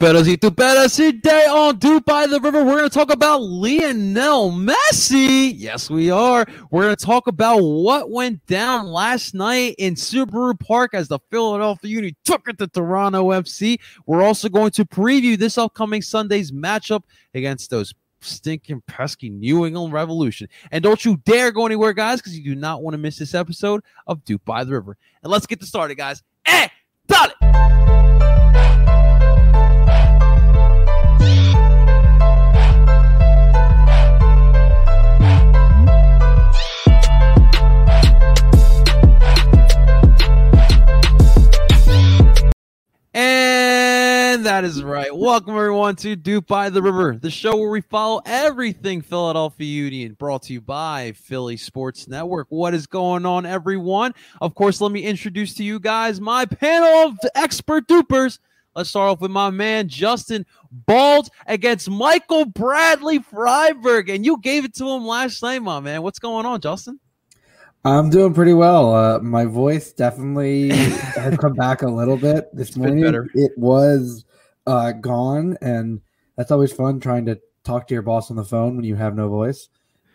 Tuperas y Tuperas today on DOOP by the River. We're going to talk about Lionel Messi. Yes, we are. We're going to talk about what went down last night in Subaru Park as the Philadelphia Union took it to Toronto FC. We're also going to preview this upcoming Sunday's matchup against those stinking pesky New England Revolution. And don't you dare go anywhere, guys, because you do not want to miss this episode of DOOP by the River. And let's get this started, guys. Eh, dale! And that is right. Welcome everyone to DOOP by the River, the show where we follow everything Philadelphia Union, brought to you by Philly Sports Network. What is going on, everyone? Of course, let me introduce to you guys my panel of expert dupers. Let's start off with my man Justin Bald against Michael Bradley Freiberg. And you gave it to him last night, my man. What's going on, Justin? I'm doing pretty well. Uh, my voice definitely has come back a little bit this morning. It was uh, gone, and that's always fun trying to talk to your boss on the phone when you have no voice.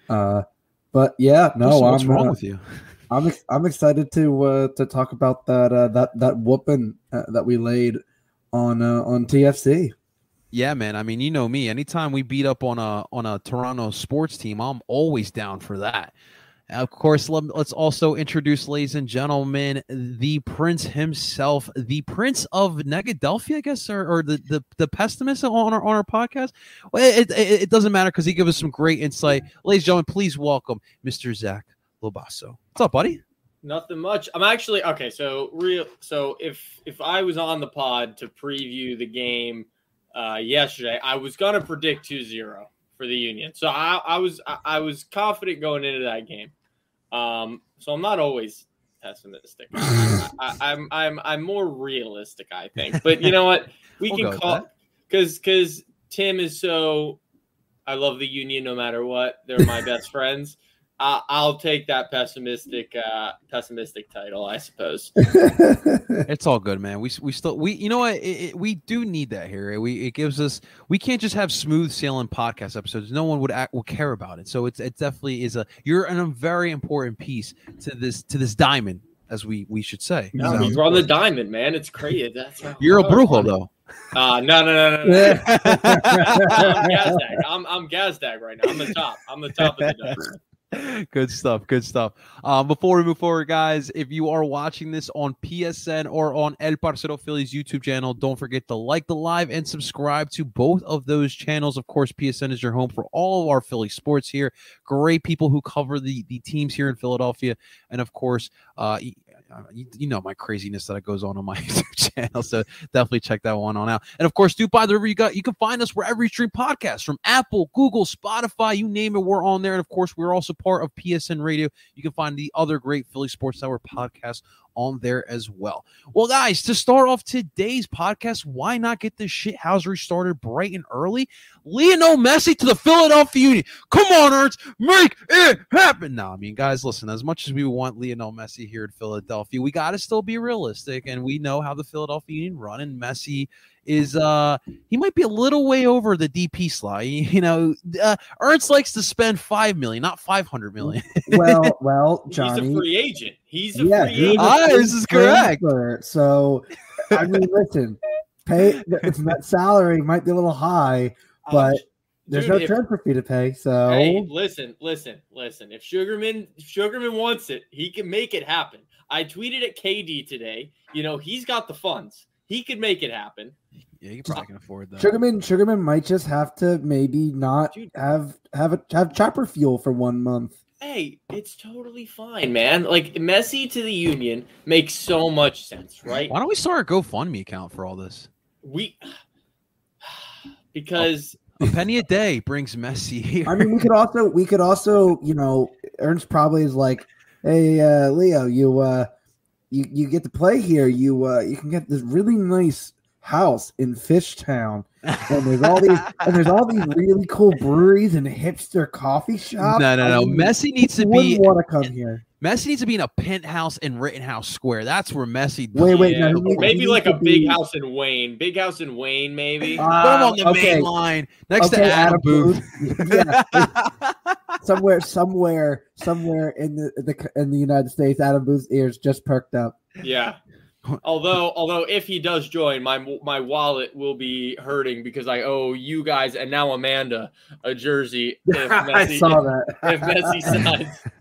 Uh, but yeah, no, what's, I'm wrong uh, with you? I'm ex- I'm excited to uh, to talk about that uh, that that whooping uh, that we laid on uh, on TFC. Yeah, man. I mean, you know me. Anytime we beat up on a on a Toronto sports team, I'm always down for that. Of course, let, us also introduce, ladies and gentlemen, the Prince himself, the Prince of Negadelphia, I guess, or, or the, the the pessimist on our on our podcast. Well, it, it, it doesn't matter because he gives us some great insight. Ladies and gentlemen, please welcome Mr. Zach Lobasso. What's up, buddy? Nothing much. I'm actually okay. So real. So if if I was on the pod to preview the game uh, yesterday, I was gonna predict 2-0 for the Union. So I, I was I, I was confident going into that game. Um, so I'm not always pessimistic. I, I, I'm I'm I'm more realistic, I think. But you know what? We We'll can call because because Tim is so. I love the Union no matter what. They're my best friends. I I'll take that pessimistic uh, pessimistic title, I suppose. It's all good, man. We we still we you know what it, it- we do need that here. We it gives us we can't just have smooth sailing podcast episodes. No one would act will care about it. So it's it definitely is a you're an, a very important piece to this to this diamond, as we we should say. No, So- we run the diamond, man. It's crazy. That's you're a brujo though. Uh, no, no, no, no, no. I'm Gazdag. I'm I'm Gazdag right now. I'm the top. I'm the top of the diamond. good stuff good stuff. Um before we move forward guys if you are watching this on psn or on el parcero phillies youtube channel don't forget to like the live and subscribe to both of those channels. Of course psn is your home for all of our philly sports here. Great people who cover the the teams here in philadelphia. And of course uh Uh, you, you know my craziness that goes on on my YouTube channel, so definitely check that one on out. And of course, do by the river. You got you can find us wherever you stream podcasts from Apple, Google, Spotify, you name it. We're on there, and of course, we're also part of PSN Radio. You can find the other great Philly Sports Network podcasts on there as well. Well, guys, to start off today's podcast, why not get this shithousery started bright and early? Lionel Messi to the Philadelphia Union. Come on, Ernst, make it happen. No, I mean, guys, listen, as much as we want Lionel Messi here in Philadelphia, we got to still be realistic, and we know how the Philadelphia Union run, and Messi is uh he might be a little way over the DP slot. You know, uh, Ernst likes to spend five million, not five hundred million. well, well, Johnny, He's a free agent. He's a yeah, free he's agent. Ah, this is correct. transfer. So, I mean, listen, pay it's that salary might be a little high, but there's Dude, no if- transfer fee to pay. So, Hey, listen, listen, listen. If Sugarman if Sugarman wants it, he can make it happen. I tweeted at KD today. You know, he's got the funds. He could make it happen. yeah, you probably can afford that. Sugarman, Sugarman might just have to maybe not Dude. have have a have chopper fuel for one month. Hey, it's totally fine, man. Like Messi to the Union makes so much sense, right? Why don't we start a GoFundMe account for all this? We because A penny a day brings Messi here. I mean, we could also we could also you know Ernst probably is like, hey uh, Leo, you uh you you get to play here. You uh you can get this really nice house in Fishtown, and there's all these and there's all these really cool breweries and hipster coffee shops. no, no, I no. mean, Messi needs to be want to come here. Messi needs to be in a penthouse in Rittenhouse Square. That's where Messi. Wait, wait, Yeah, no, he- maybe he like a big be- house in Wayne, big house in Wayne, maybe. Uh, Put him on the okay. main line next Okay, to Adam Booth. yeah, somewhere, somewhere, somewhere in the, the in the United States, Adam Booth's ears just perked up. Yeah. Although, although if he does join, my my wallet will be hurting because I owe you guys and now Amanda a jersey. If I saw that. if Messi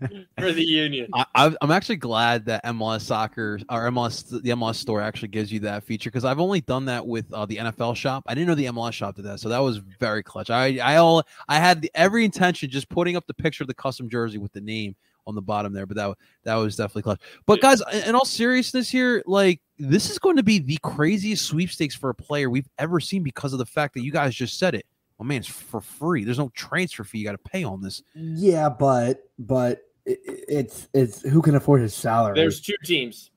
signs for the Union. I, I- I'm actually glad that MLS soccer or MLS the MLS store actually gives you that feature because I've only done that with uh, the NFL shop. I didn't know the MLS shop did that, so that was very clutch. I I all I had the, every intention just putting up the picture of the custom jersey with the name on the bottom there, but that that was definitely clutch. But guys, in in all seriousness here, like this is going to be the craziest sweepstakes for a player we've ever seen because of the fact that you guys just said it. Oh man, it's for free. There's no transfer fee you got to pay on this. Yeah, but but it, it's it's who can afford his salary. There's two teams.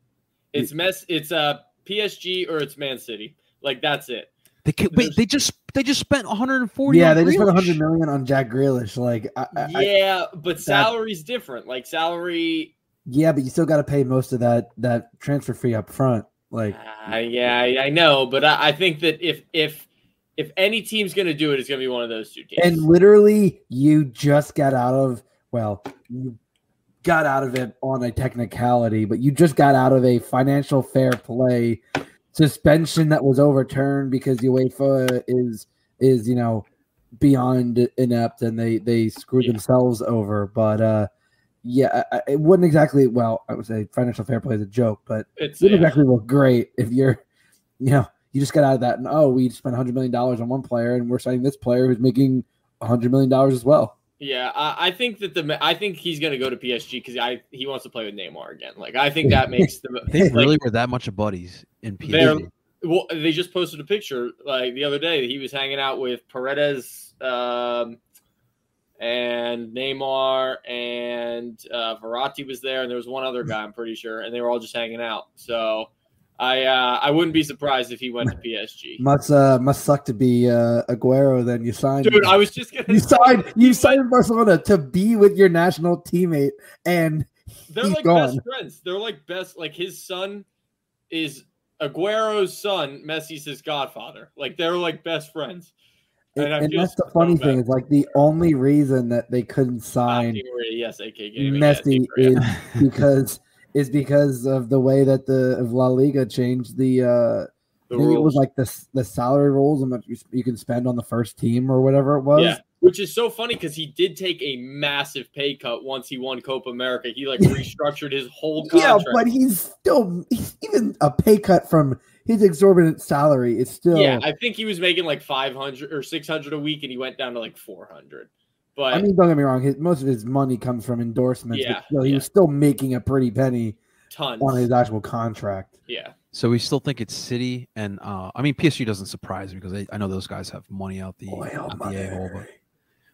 It's mess. It's uh PSG or it's Man City. Like that's it. They can, wait, they just they just spent 140. yeah, on they just spent 100 million on Jack Grealish. Like, I, I, I- yeah, but salary's different. Like salary. yeah, but you still got to pay most of that that transfer fee up front. Like, Uh, yeah, I, I know, but I, I think that if if if any team's gonna do it, it's gonna be one of those two teams. and literally, you just got out of well, you got out of it on a technicality, but you just got out of a financial fair play suspension that was overturned because the UEFA is is you know beyond inept and they they screwed Yeah. themselves over. But uh, yeah, I- it wouldn't exactly. Well, I would say financial fair play is a joke, but it's it wouldn't yeah. exactly look great if you're, you know, you just got out of that and oh, we spent hundred million dollars on one player and we're signing this player who's making hundred million dollars as well. Yeah, I, I think that the I think he's gonna go to PSG because I he wants to play with Neymar again. Like I think that makes the They like, really were that much of buddies in PSG. Well, they just posted a picture like the other day. He was hanging out with Paredes um, and Neymar and uh, Verratti was there, and there was one other guy I'm pretty sure, and they were all just hanging out. So I uh, I wouldn't be surprised if he went to PSG. Must uh must suck to be uh Aguero. Then you signed, Dude, I was just gonna. you signed you signed Barcelona to be with your national teammate, and They're like gone. best friends. They're like best. Like his son is Aguero's son. Messi's his godfather. Like they're like best friends. and, And and that's the funny thing is like the only reason that they couldn't sign yes, AK Gaming. yes, Messi Di is because is because of the way that the of La Liga changed the uh The I think it was like the the salary rules and much you, you can spend on the first team or whatever it was. Yeah, which is so funny because he did take a massive pay cut once he won Copa America. He like restructured his whole Yeah, but he's still he's even a pay cut from his exorbitant salary is still. yeah, I think he was making like five hundred or six hundred a week, and he went down to like four hundred. But I mean, don't get me wrong. His, most of his money comes from endorsements. Yeah, but still, he yeah. was still making a pretty penny tons. on his actual contract. yeah, So we still think it's City, and uh, I mean PSG doesn't surprise me because I, I know those guys have money out the, Oil out the a-hole. But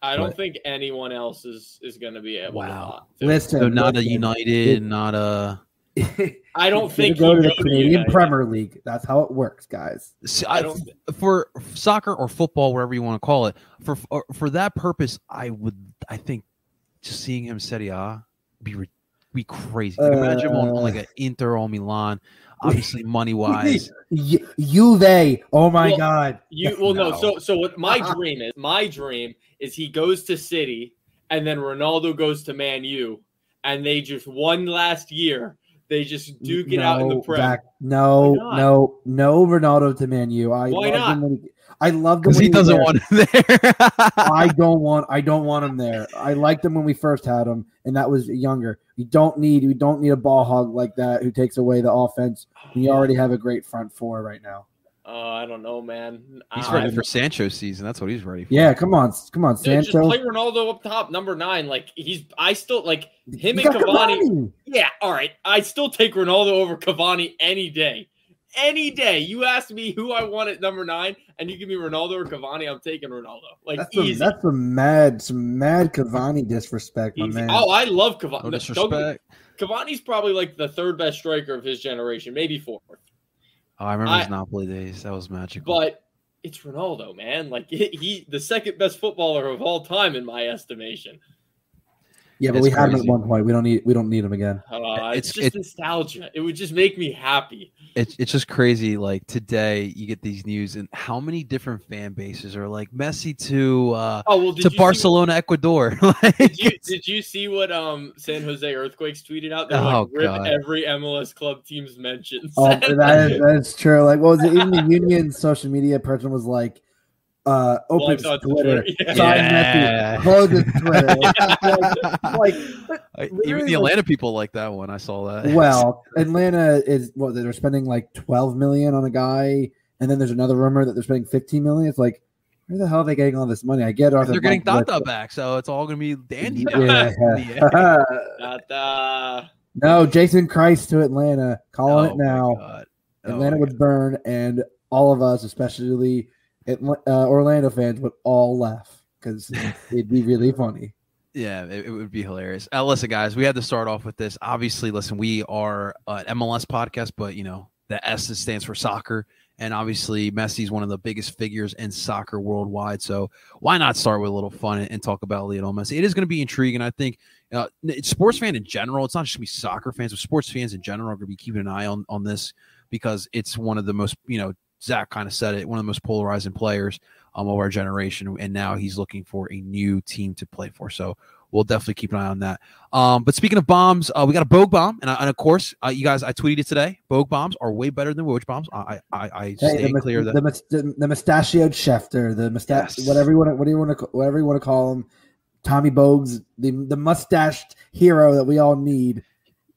I don't But- think anyone else is is going to be able. Wow. to. Listen, so not a listen. United, not a. I don't He's think gonna go to the Canadian United. Premier League. That's how it works, guys. See, I I- don't. for soccer or football, whatever you want to call it, for for- for that purpose, I would, I think, just seeing him Serie A be be crazy. Like, imagine him on, on like Uh. an Inter or Milan, obviously money wise. Ju- Juve. Oh my Well, God. You well no. No. So so what my dream is my dream is he goes to City and then Ronaldo goes to Man U and they just one last year they just duke it out in the No, prem. Zach, no, no, no, Ronaldo to Man U. I Why loved not? him he, I love him Because when he doesn't there. want him there. I don't want. I don't want him there. I liked him when we first had him, and that was younger. We don't need. We don't need a ball hog like that who takes away the offense. You already have a great front four right now. Oh, I don't know, man. he's ready for Sancho season. That's what he's ready for. Yeah, come on, come on, Dude, just Sancho. play Ronaldo up top, number nine. Like he's, I still like him You and Cavani. Cavani. Yeah, all right. I still take Ronaldo over Cavani any day. Any day. You ask me who I want at number nine, and you give me Ronaldo or Cavani, I'm taking Ronaldo. Like That's some, easy. that's some mad, some mad Cavani disrespect, my Easy. man. Oh, I love Cavani. No disrespect. Cavani's probably like the third best striker of his generation, maybe fourth. Oh, I remember I- his Napoli days. That was magical. But it's Ronaldo, man. Like he, he the second best footballer of all time in my estimation. Yeah, but It's we had him at one point. We don't need we don't need him again. Uh, it's, It's- just it- nostalgia. It would just make me happy. it's it's just crazy. Like today, you get these news, and how many different fan bases are like Messi to uh, Oh well, to you see- Barcelona, Ecuador. like, Did you, did you see what um San Jose Earthquakes tweeted out? They're Oh, like rip God. every MLS club team's mentions. Oh, that is, that's true. Like, what was it? Even the union social media person was like, uh, opens Logs onto Twitter, Twitter, yeah. sign Yeah. Messi, Twitter. like, like, even literally, the like- Atlanta people like that one. I saw that. well, Atlanta is what they're spending like twelve million on a guy, and then there's another rumor that they're spending fifteen million. It's like, where the hell are they getting all this money? I get Arthur. they're getting Blank, Dada back, so it's all gonna be dandy. Yeah. Yeah. Tata. no, Jason Christ to Atlanta, calling Oh it now. God. Oh Atlanta my would burn, and all of us, especially Atla- uh, Orlando fans, would all laugh because it'd be really funny. Yeah, it, it would be hilarious. Uh, listen, guys, we had to start off with this. Obviously, listen, we are an MLS podcast, but you know the S stands for soccer, and obviously Messi's one of the biggest figures in soccer worldwide. So why not start with a little fun and, and talk about Lionel Messi? It is going to be intriguing. I think uh, sports fan in general. It's not just going to be soccer fans, but sports fans in general are going to be keeping an eye on on this because it's one of the most you know Zach kind of said it, one of the most polarizing players um, of our generation, and now he's looking for a new team to play for. So we'll definitely keep an eye on that. Um, but speaking of bombs, uh, we got a Bogue bomb, and, I, and of course, uh, you guys, I tweeted it today. Bogue bombs are way better than Woj bombs. I I, I Hey, stay the, clear the, that. the, the mustachioed Schefter, the mustache, Yes. whatever you want to, what do you want to, whatever you want to call him, Tommy Bogues, the the mustached hero that we all need,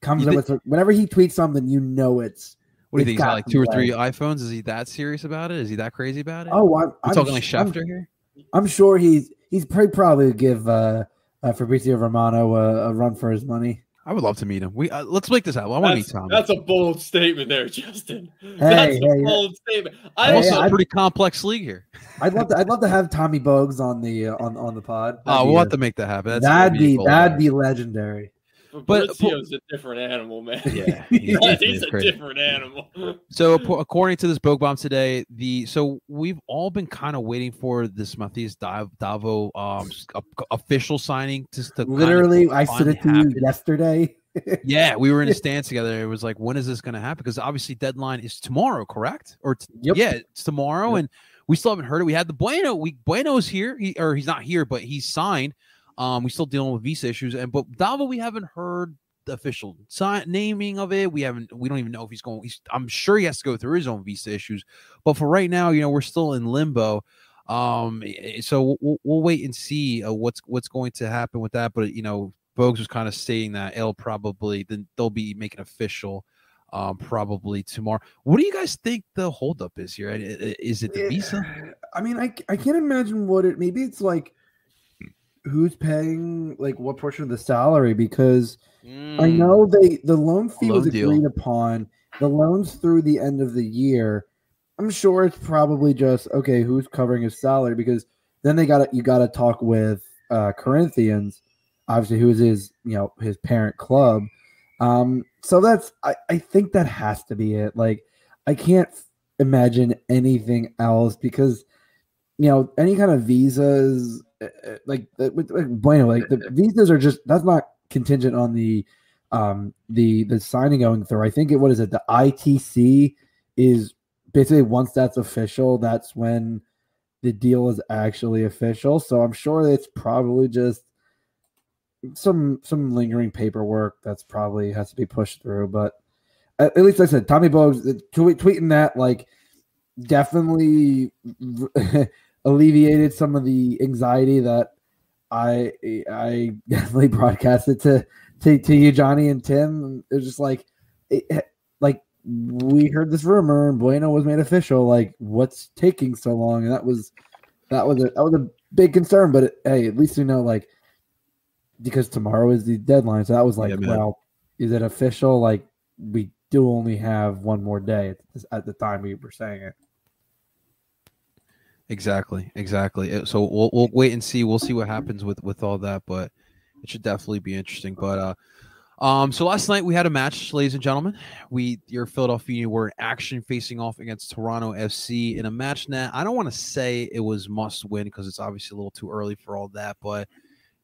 comes You with whenever he tweets something, you know it's. What do you think? it's He's got got like two or three legs. iPhones? Is he that serious about it? Is he that crazy about it? Oh, I'm, We're I'm talking like sh- I'm- Schefter here. I'm sure he's he's pretty probably give uh, uh, Fabrizio Romano a, a run for his money. I would love to meet him. We uh, let's make this happen. I want to meet That's, Tommy. that's a bold statement there, Justin. that's a hey, bold statement. I Hey, also also a I- pretty complex league here. I'd love to I'd love to have Tommy Bogues on the uh, on on the pod. Oh, be we'll a- have to make that happen. That's that'd be cool. that'd be legendary. But- Fabrizio's a different animal, man. Yeah, he's he's, a crazy. different animal. So according to this Bogue Bomb today, the so we've all been kind of waiting for this Matheus Davó um official signing to, to kind of Literally, I said it to you yesterday. Yeah, we were in a stance together. It was like, when is this going to happen? Because obviously, deadline is tomorrow, correct? Or t- Yep. yeah, it's tomorrow, Yep. and we still haven't heard it. We had the Bueno. We Bueno's here, he or he's not here, but he's signed. Um, we still dealing with visa issues, and but Davo, we haven't heard the official sign naming of it. We haven't. We don't even know if he's going. He's, I'm sure he has to go through his own visa issues, but for right now, you know, we're still in limbo. Um, so we'll, we'll wait and see uh, what's what's going to happen with that. But you know, Bogues was kind of stating that it'll probably then they'll be making official um probably tomorrow. What do you guys think the holdup is here? Is it the Yeah. visa? I mean, I I can't imagine what it. Maybe it's like who's paying like what portion of the salary because I Mm, know they the loan fee was deal. agreed upon. The loans through the end of the year. I'm sure it's probably just okay. Who's covering his salary? Because then they got you got to talk with uh, Corinthians, obviously, who is his you know his parent club. Um, so that's I, I think that has to be it. Like I can't imagine anything else because you know any kind of visas like uh, with, bueno like the visas are just that's not contingent on the um the the signing going through. I think it what is it the ITC is basically once that's official that's when the deal is actually official. So I'm sure it's probably just some some lingering paperwork that's probably has to be pushed through. But at, least like I said Tommy Bogues uh, tweet, tweeting that like definitely alleviated some of the anxiety that I I definitely broadcasted to to, to you Johnny and Tim. It was just like it, like we heard this rumor and Bueno was made official. Like what's taking so long? And that was that was a that was a big concern. But it, hey, at least we know like because tomorrow is the deadline. So that was like, Yeah, well, is it official? Like we do only have one more day at the time we were saying it. Exactly, exactly. Uh, So we'll we'll wait and see. We'll see what happens with with all that, but it should definitely be interesting. But uh, um, so last night we had a match, ladies and gentlemen. We your Philadelphia were in action facing off against Toronto FC in a match that I don't want to say it was must win because it's obviously a little too early for all that, but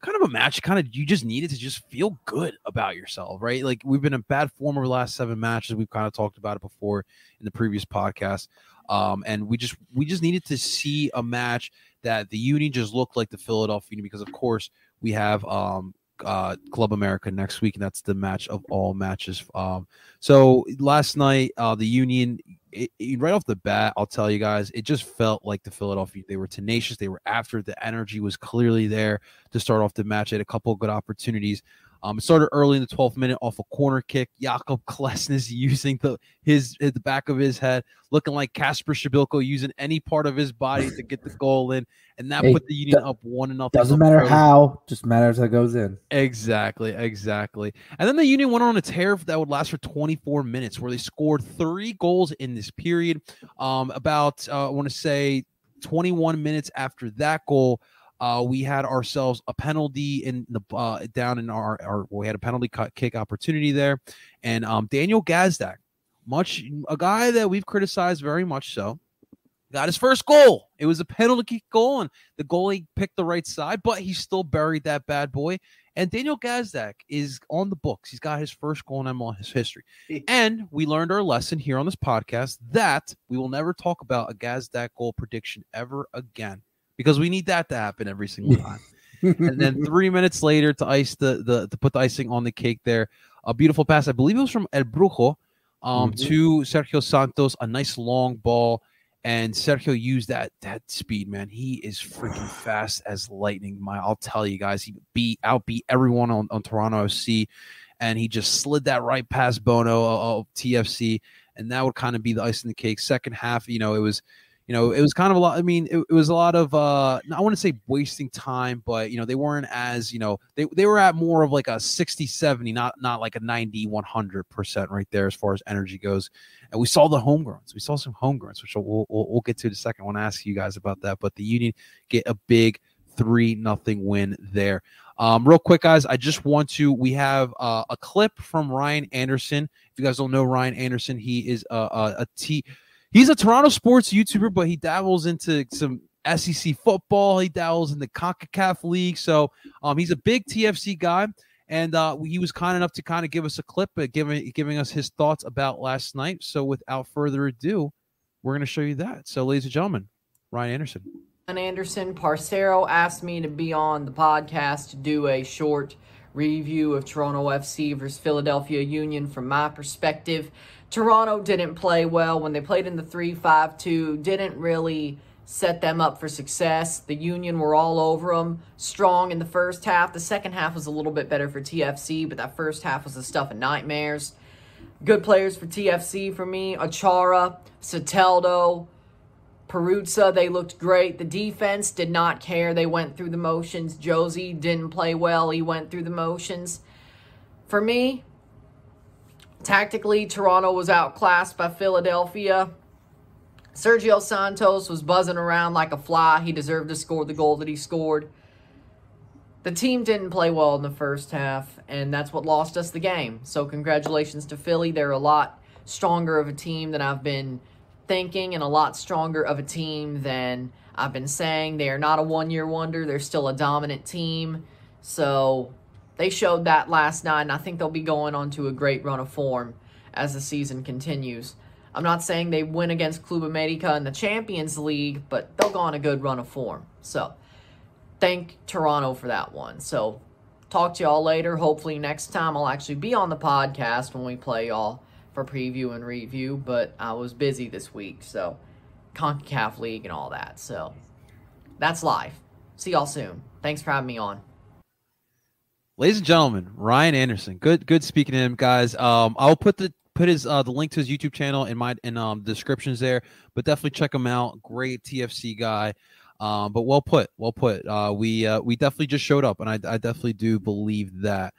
kind of a match kind of you just needed to just feel good about yourself, right? Like we've been in bad form over the last seven matches. We've kind of talked about it before in the previous podcast. Um, and we just we just needed to see a match that the Union just looked like the Philadelphia Union because of course we have um uh Club America next week, and that's the match of all matches. Um, so last night, uh, the Union it, it, right off the bat, I'll tell you guys, it just felt like the Philadelphia. They were tenacious. They were after. The energy was clearly there to start off the match. They had a couple good opportunities. Um, it started early in the 12th minute off a corner kick. Jakob Glesnes using the his the back of his head, looking like Kacper Przybylko using any part of his body to get the goal in, and that Hey, put the Union up one and nothing. Doesn't matter early. how, just matters it goes in. Exactly, exactly. And then the Union went on a tear that would last for 24 minutes, where they scored three goals in this period. Um, about uh, I want to say 21 minutes after that goal, uh, we had ourselves a penalty in the uh, down in our, our we had a penalty cut kick opportunity there, and um, Daniel Gazdag, much a guy that we've criticized very much so. Got his first goal. It was a penalty kick goal, and the goalie picked the right side, but he still buried that bad boy. And Daniel Gazdag is on the books. He's got his first goal in MLS history. And we learned our lesson here on this podcast that we will never talk about a Gazdag goal prediction ever again because we need that to happen every single time. and then three minutes later to ice the, the to put the icing on the cake there, a beautiful pass. I believe it was from El Brujo um, Mhm. to Sergio Santos, a nice long ball. And Sergio used that that speed, man. He is freaking fast as lightning. My, I'll tell you guys, he beat outbeat everyone on, on Toronto FC, and he just slid that right past Bono of of TFC, and that would kind of be the ice in the cake. Second half, you know, it was, you know, it was kind of a lot. I mean, it, it was a lot of uh, I want to say wasting time, but you know, they weren't as you know, they they were at more of like a 60, 70, not not like a 90, 100 percent right there as far as energy goes. And we saw the homegrowns. We saw some homegrowns, which we'll, we'll, we'll get to in a second. I want to ask you guys about that. But the Union get a big three nothing win there. Um, real quick, guys, I just want to. We have uh, a clip from Ryan Anderson. If you guys don't know Ryan Anderson, he is a, a, a T. He's a Toronto sports YouTuber, but he dabbles into some SEC football. He dabbles in the CONCACAF league. So um, he's a big TFC guy and uh, he was kind enough to kind of give us a clip, uh, giving giving us his thoughts about last night. So, without further ado, we're going to show you that. So, ladies and gentlemen, Ryan Anderson. Ryan Anderson Parcero asked me to be on the podcast to do a short review of Toronto FC versus Philadelphia Union from my perspective. Toronto didn't play well when they played in the 3 5 2, didn't really set them up for success. The Union were all over them, strong in the first half. The second half was a little bit better for TFC, but that first half was the stuff of nightmares. Good players for TFC for me Achara, Soteldo, Peruzza, they looked great. The defense did not care. They went through the motions. Jozy didn't play well. He went through the motions. For me, tactically, Toronto was outclassed by Philadelphia. Sergio Santos was buzzing around like a fly. He deserved to score the goal that he scored. The team didn't play well in the first half, and that's what lost us the game. So, congratulations to Philly. They're a lot stronger of a team than I've been thinking, and a lot stronger of a team than I've been saying. They are not a one year wonder, they're still a dominant team. So, they showed that last night, and I think they'll be going on to a great run of form as the season continues. I'm not saying they win against Club America in the Champions League, but they'll go on a good run of form. So, thank Toronto for that one. So, talk to y'all later. Hopefully, next time I'll actually be on the podcast when we play y'all for preview and review. But I was busy this week, so CONCACAF League and all that. So, that's life. See y'all soon. Thanks for having me on. Ladies and gentlemen, Ryan Anderson. Good, good speaking to him, guys. Um, I'll put the put his uh the link to his YouTube channel in my in um descriptions there, but definitely check him out. Great TFC guy. Um, but well put, well put. Uh, we uh, we definitely just showed up, and I, I definitely do believe that.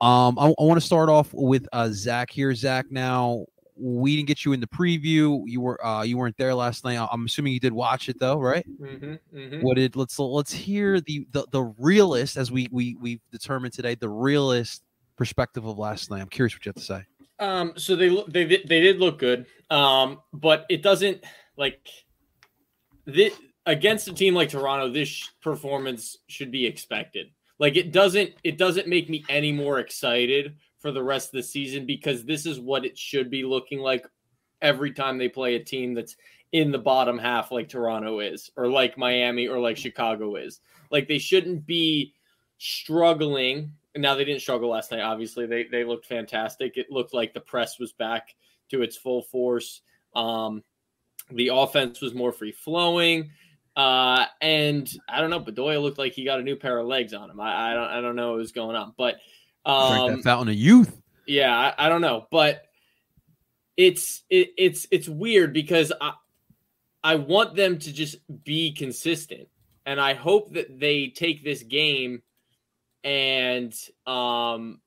Um, I, I want to start off with uh Zach here. Zach, now we didn't get you in the preview. You were uh you weren't there last night. I'm assuming you did watch it though, right? Mm-hmm, mm-hmm. what did let's let's hear the the, the realist as we we we determined today the realist perspective of last night i'm curious what you have to say Um, so they look- they did- they did look good. Um, but it doesn't like this against a team like Toronto. This performance should be expected. Like it doesn't it doesn't make me any more excited for the rest of the season because this is what it should be looking like every time they play a team that's in the bottom half like Toronto is or like Miami or like Chicago is. Like they shouldn't be struggling. Now they didn't struggle last night. Obviously, they they looked fantastic. It looked like the press was back to its full force. Um, the offense was more free flowing. Uh, and I don't know, Bedoya looked like he got a new pair of legs on him. I, I don't I don't know what was going on, but um, fountain of youth. Yeah, I, I, don't know, but it's it, it's it's weird because I I want them to just be consistent, and I hope that they take this game and um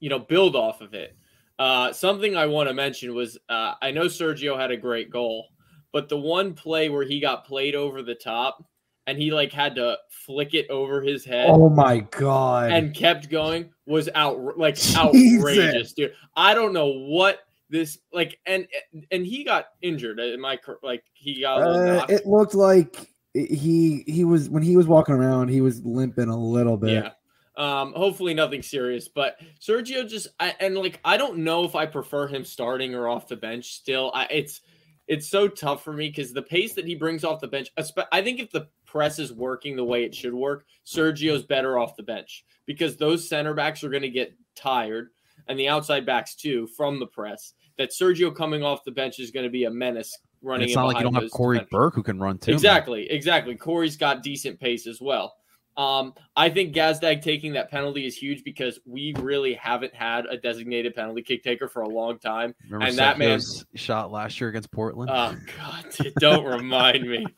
you know build off of it. Uh, something I want to mention was uh, I know Sergio had a great goal, but the one play where he got played over the top and he like had to flick it over his head. Oh my god! And kept going was out like Jesus. outrageous, dude. I don't know what this like, and and he got injured. Am I like he got? Uh, it looked like he he was when he was walking around, he was limping a little bit. Yeah. Um, hopefully nothing serious, but Sergio just I, and like I don't know if I prefer him starting or off the bench. Still, I, it's it's so tough for me because the pace that he brings off the bench. I think if the press is working the way it should work, Sergio's better off the bench because those center backs are going to get tired and the outside backs too from the press. That Sergio coming off the bench is going to be a menace running. And it's not like you don't have Corey defenders. Burke who can run too. Exactly, man. exactly. Corey's got decent pace as well. Um, I think Gazdag taking that penalty is huge because we really haven't had a designated penalty kick taker for a long time. Remember and that man shot last year against Portland. Oh God, don't remind me.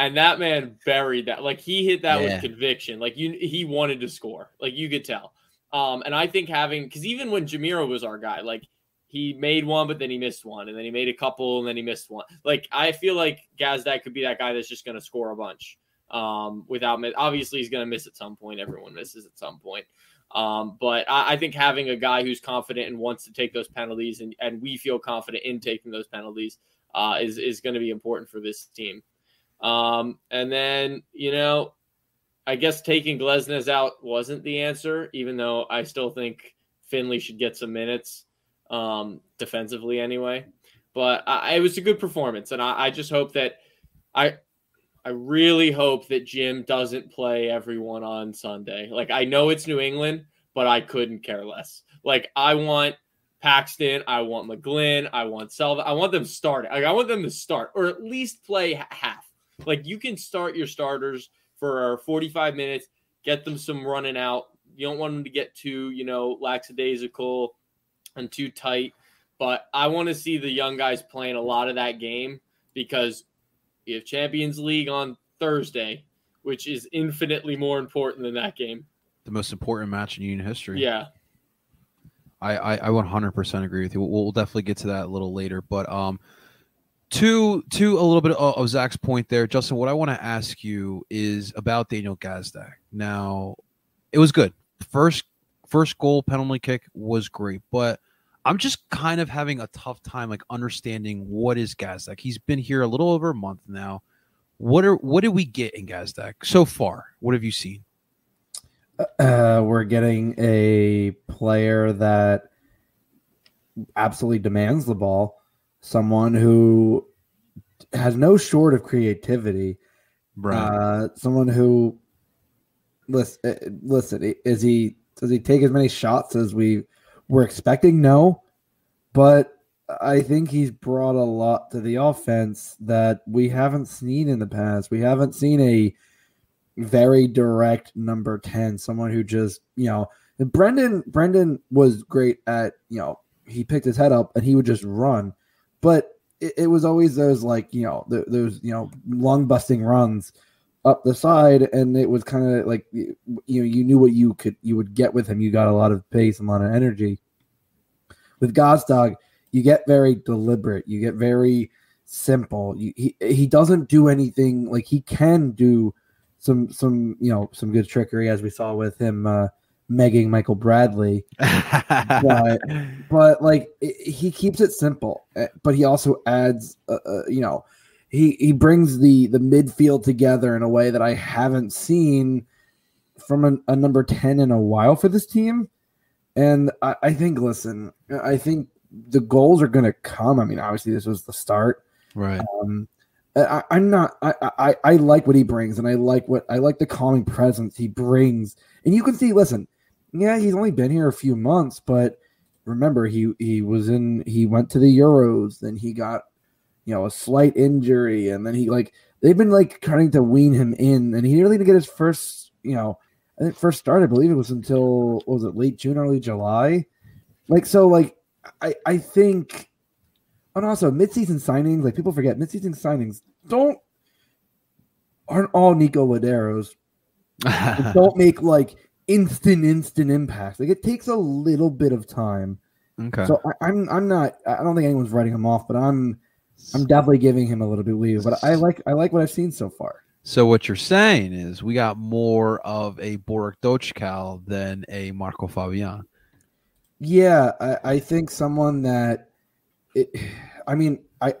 And that man buried that. Like he hit that yeah. with conviction. Like you, he wanted to score. Like you could tell. Um, and I think having because even when Jamiro was our guy, like he made one, but then he missed one, and then he made a couple, and then he missed one. Like I feel like Gazdag could be that guy that's just going to score a bunch um, without obviously he's going to miss at some point. Everyone misses at some point. Um, but I, I, think having a guy who's confident and wants to take those penalties, and, and we feel confident in taking those penalties, uh, is is going to be important for this team. Um, and then you know, I guess taking Glesnes out wasn't the answer, even though I still think Finley should get some minutes um, defensively anyway. But I, it was a good performance, and I, I just hope that I I really hope that Jim doesn't play everyone on Sunday. Like I know it's New England, but I couldn't care less. Like I want Paxten, I want McGlynn, I want Selva. I want them starting. Like I want them to start or at least play half. Like you can start your starters for 45 minutes, get them some running out. You don't want them to get too, you know, lackadaisical and too tight. But I want to see the young guys playing a lot of that game because you have Champions League on Thursday, which is infinitely more important than that game. The most important match in Union history. Yeah. I, I, I 100% agree with you. We'll, we'll, definitely get to that a little later. But um, to to a little bit of, of Zach's point there, Justin, what I want to ask you is about Daniel Gazdag. Now, it was good. First first goal penalty kick was great, but I'm just kind of having a tough time like understanding what is Gazdag. He's been here a little over a month now. What are what did we get in Gazdag so far? What have you seen? Uh, we're getting a player that absolutely demands the ball. Someone who has no short of creativity. Right. Uh, someone who listen, uh, listen. Is he does he take as many shots as we we're expecting no, but I think he's brought a lot to the offense that we haven't seen in the past. We haven't seen a very direct number 10, someone who just, you know, Brendan Brendan was great at, you know, he picked his head up and he would just run. But it, it was always those like, you know, the, those, you know, lung busting runs up the side and it was kind of like you know you knew what you could you would get with him. You got a lot of pace and a lot of energy. With Gazdag you get very deliberate. You get very simple. You, he he doesn't do anything like he can do some some you know some good trickery as we saw with him uh megging Michael Bradley but but like it, he keeps it simple eh, but he also adds uh, uh, you know he he brings the the midfield together in a way that I haven't seen from a, a number 10 in a while for this team. And I, I think, listen, I think the goals are going to come. I mean, obviously, this was the start. Right. Um, I, I'm not. I, I I like what he brings, and I like what I like the calming presence he brings. And you can see. Listen, yeah, he's only been here a few months, but remember, he he was in. He went to the Euros, then he got, you know, a slight injury, and then he like they've been like trying to wean him in, and he really didn't get his first. You know, I think first start. I believe it was until was it late June, early July. Like so, like I I think and also midseason signings, like people forget, midseason signings don't aren't all Nico Lodeiros. don't make like instant instant impacts. Like it takes a little bit of time. okay. So I, I'm I'm not I don't think anyone's writing him off, but I'm I'm definitely giving him a little bit leeway. But I like I like what I've seen so far. So what you're saying is we got more of a Borek Dockal than a Marco Fabian. Yeah, I, I think someone that it, I mean, I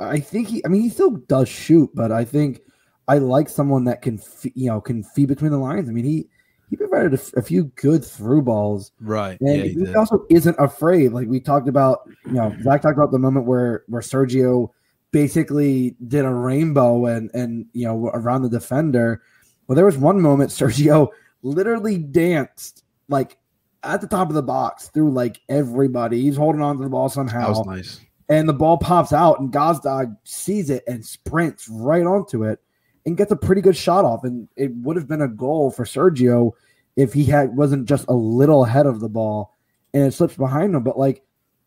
I think he I mean he still does shoot, but I think I like someone that can you know can feed between the lines. I mean he he provided a few good through balls, Right. and yeah, he he also isn't afraid. Like we talked about, you know, Zach talked about the moment where where Sergio basically did a rainbow and and you know around the defender. Well, there was one moment Sergio literally danced like at the top of the box through like everybody. He's holding on to the ball That somehow was nice. and the ball pops out, and Gazdag sees it and sprints right onto it and gets a pretty good shot off. And it would have been a goal for Sergio if he had wasn't just a little ahead of the ball and it slips behind him. But like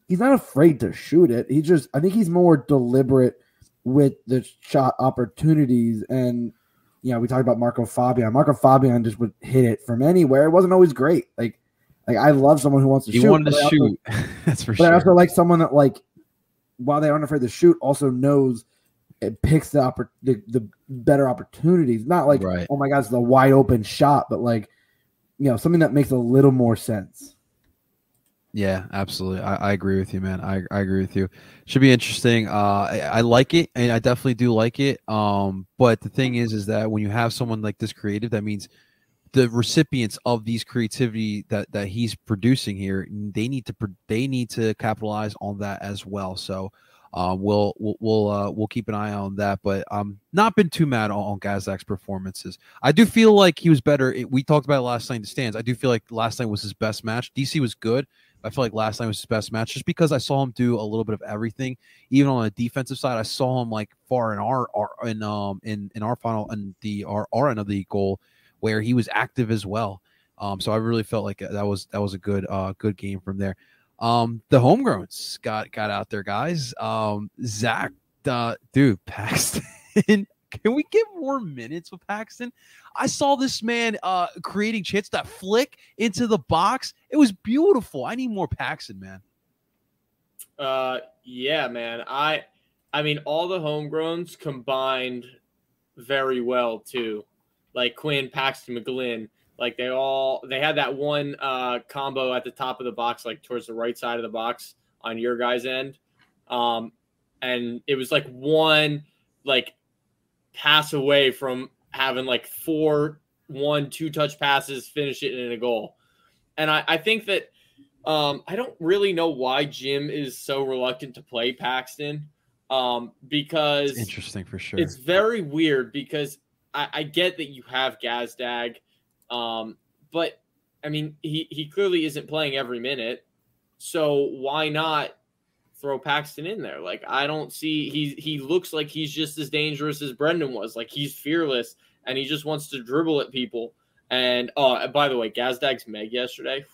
he's not afraid to shoot it. He just I think he's more deliberate with the shot opportunities and you know, we talked about Marco Fabian. Marco Fabian just would hit it from anywhere. It wasn't always great. Like like I love someone who wants to He shoot. wanted but to also- shoot. That's for sure. but I also like someone that like while they aren't afraid to shoot, also knows it picks the oppor- the, the better opportunities. Not like Right. oh my god, it's the wide open shot, but like you know something that makes a little more sense. Yeah, absolutely. I, I agree with you, man. I, I agree with you. Should be interesting. Uh, I, I like it, and I definitely do like it. Um, but the thing is, is that when you have someone like this creative, that means the recipients of these creativity that that he's producing here, they need to they need to capitalize on that as well. So. Um, we'll we'll uh, we'll keep an eye on that, but um, not been too mad on, Gazdag's performances. I do feel like he was better. We talked about last night in the stands. I do feel like last night was his best match. DC was good, I feel like last night was his best match just because I saw him do a little bit of everything. Even on the defensive side, I saw him like far in our, our in um in in our final and the our, our end of the goal where he was active as well. Um, so I really felt like that was that was a good uh good game from there. Um, the homegrowns got got out there, guys. Um, Zach, uh, dude, Paxten. Can we get more minutes with Paxten? I saw this man uh creating chances that flick into the box. It was beautiful. I need more Paxten, man. Uh, yeah, man. I, I mean, all the homegrowns combined very well too. Like Quinn, Paxten, McGlynn. Like they all they had that one uh combo at the top of the box, like towards the right side of the box on your guys' end. Um, and it was like one like pass away from having like four one two touch passes, finish it in a goal. And I, I think that um, I don't really know why Jim is so reluctant to play Paxten. Um, because It's interesting for sure. it's very weird because I, I get that you have Gazdag, um, but I mean he he clearly isn't playing every minute, so why not throw Paxten in there? Like I don't see he he looks like he's just as dangerous as Brendan was. Like he's fearless and he just wants to dribble at people. And oh, and by the way, Gazdag's Meg yesterday.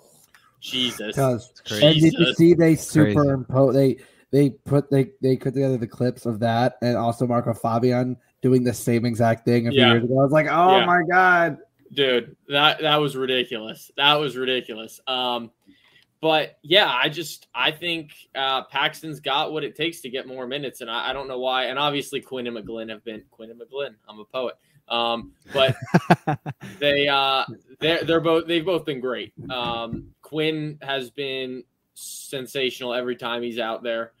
Jesus, Because crazy. and did you see they crazy. superimpose they they put they they put together the clips of that and also Marco Fabian doing the same exact thing a few Yeah. years ago. I was like, oh Yeah. my god. Dude that that was ridiculous. That was ridiculous. Um but yeah i just i think uh paxten's got what it takes to get more minutes and i, I don't know why. And obviously quinn and mcglynn have been quinn and mcglynn i'm a poet. Um but they uh they're they're both they've both been great. Um quinn has been sensational every time he's out there.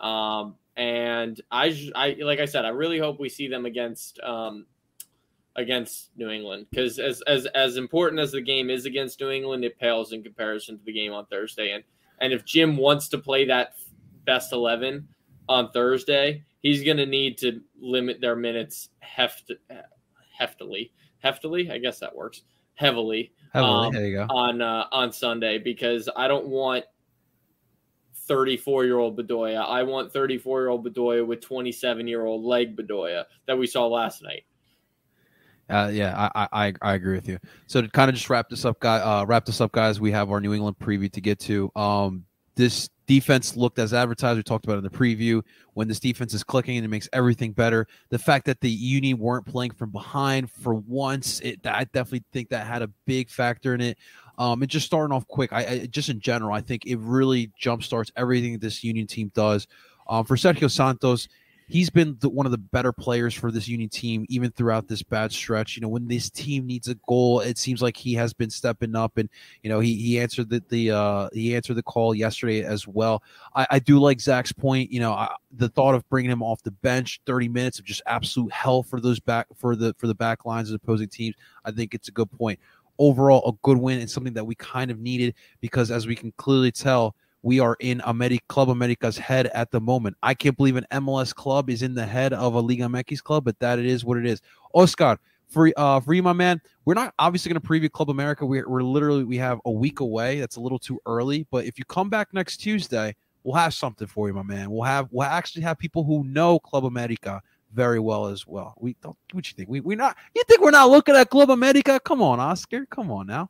Um and i i like i said i really hope we see them against um against New England because as as as important as the game is against New England, it pales in comparison to the game on Thursday. And and if Jim wants to play that best eleven on Thursday, he's going to need to limit their minutes heft heftily, heftily. I guess that works heavily. Heavily, um, there you go. on uh, on Sunday because I don't want 34 year old Bedoya. I want 34 year old Bedoya with 27 year old leg Bedoya that we saw last night. Uh, yeah, I, I I agree with you. So to kind of just wrap this up, guy, uh, wrap this up, guys. We have our New England preview to get to. Um, this defense looked as advertised. We talked about in the preview. When this defense is clicking and it makes everything better. The fact that the Union weren't playing from behind for once, it I definitely think that had a big factor in it. Um, and just starting off quick, I, I just in general, I think it really jumpstarts everything this Union team does. Um, for Sergio Santos, he's been the, one of the better players for this Union team, even throughout this bad stretch. You know, when this team needs a goal, it seems like he has been stepping up, and you know, he he answered the the uh, he answered the call yesterday as well. I, I do like Zach's point. You know, I, the thought of bringing him off the bench, thirty minutes of just absolute hell for those back for the for the back lines of opposing teams. I think it's a good point. Overall, a good win and something that we kind of needed because, as we can clearly tell we are in Ameri- Club America's head at the moment. I can't believe an MLS club is in the head of a Liga MX club, but that it is what it is. Oscar, for uh for you, my man, we're not obviously going to preview Club America. We're, we're literally we have a week away. That's a little too early. But if you come back next Tuesday, we'll have something for you, my man. We'll have we'll actually have people who know Club America very well as well. We don't what you think? We we not you think we're not looking at Club America? Come on, Oscar. Come on now.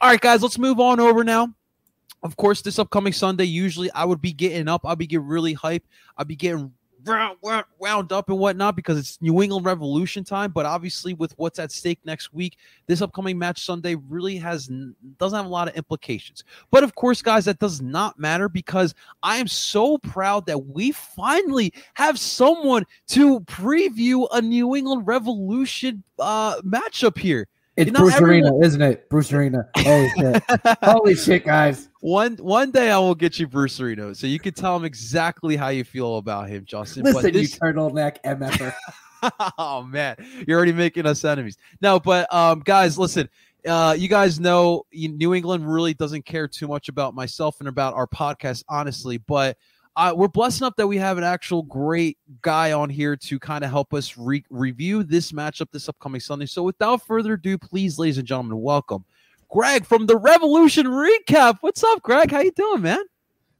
All right, guys, let's move on over now of course, this upcoming Sunday, usually I would be getting up. I'd be getting really hype. I'd be getting round, round up and whatnot because it's New England Revolution time. But obviously, with what's at stake next week, this upcoming match Sunday really has doesn't have a lot of implications. But of course, guys, that does not matter because I am so proud that we finally have someone to preview a New England Revolution uh, matchup here. It's You know, Bruce everyone- Arena, isn't it? Bruce Arena. Holy shit. Holy shit, guys. One one day I will get you Bruce Arena, so you can tell him exactly how you feel about him, Justin. Listen, but you this, turtleneck MFer. oh man, you're already making us enemies. No, but um, guys, listen. Uh, you guys know New England really doesn't care too much about myself and about our podcast, honestly. But uh, we're blessed enough that we have an actual great guy on here to kind of help us re- review this matchup this upcoming Sunday. So, without further ado, please, ladies and gentlemen, welcome Greg from the Revolution Recap. What's up, Greg? How you doing, man?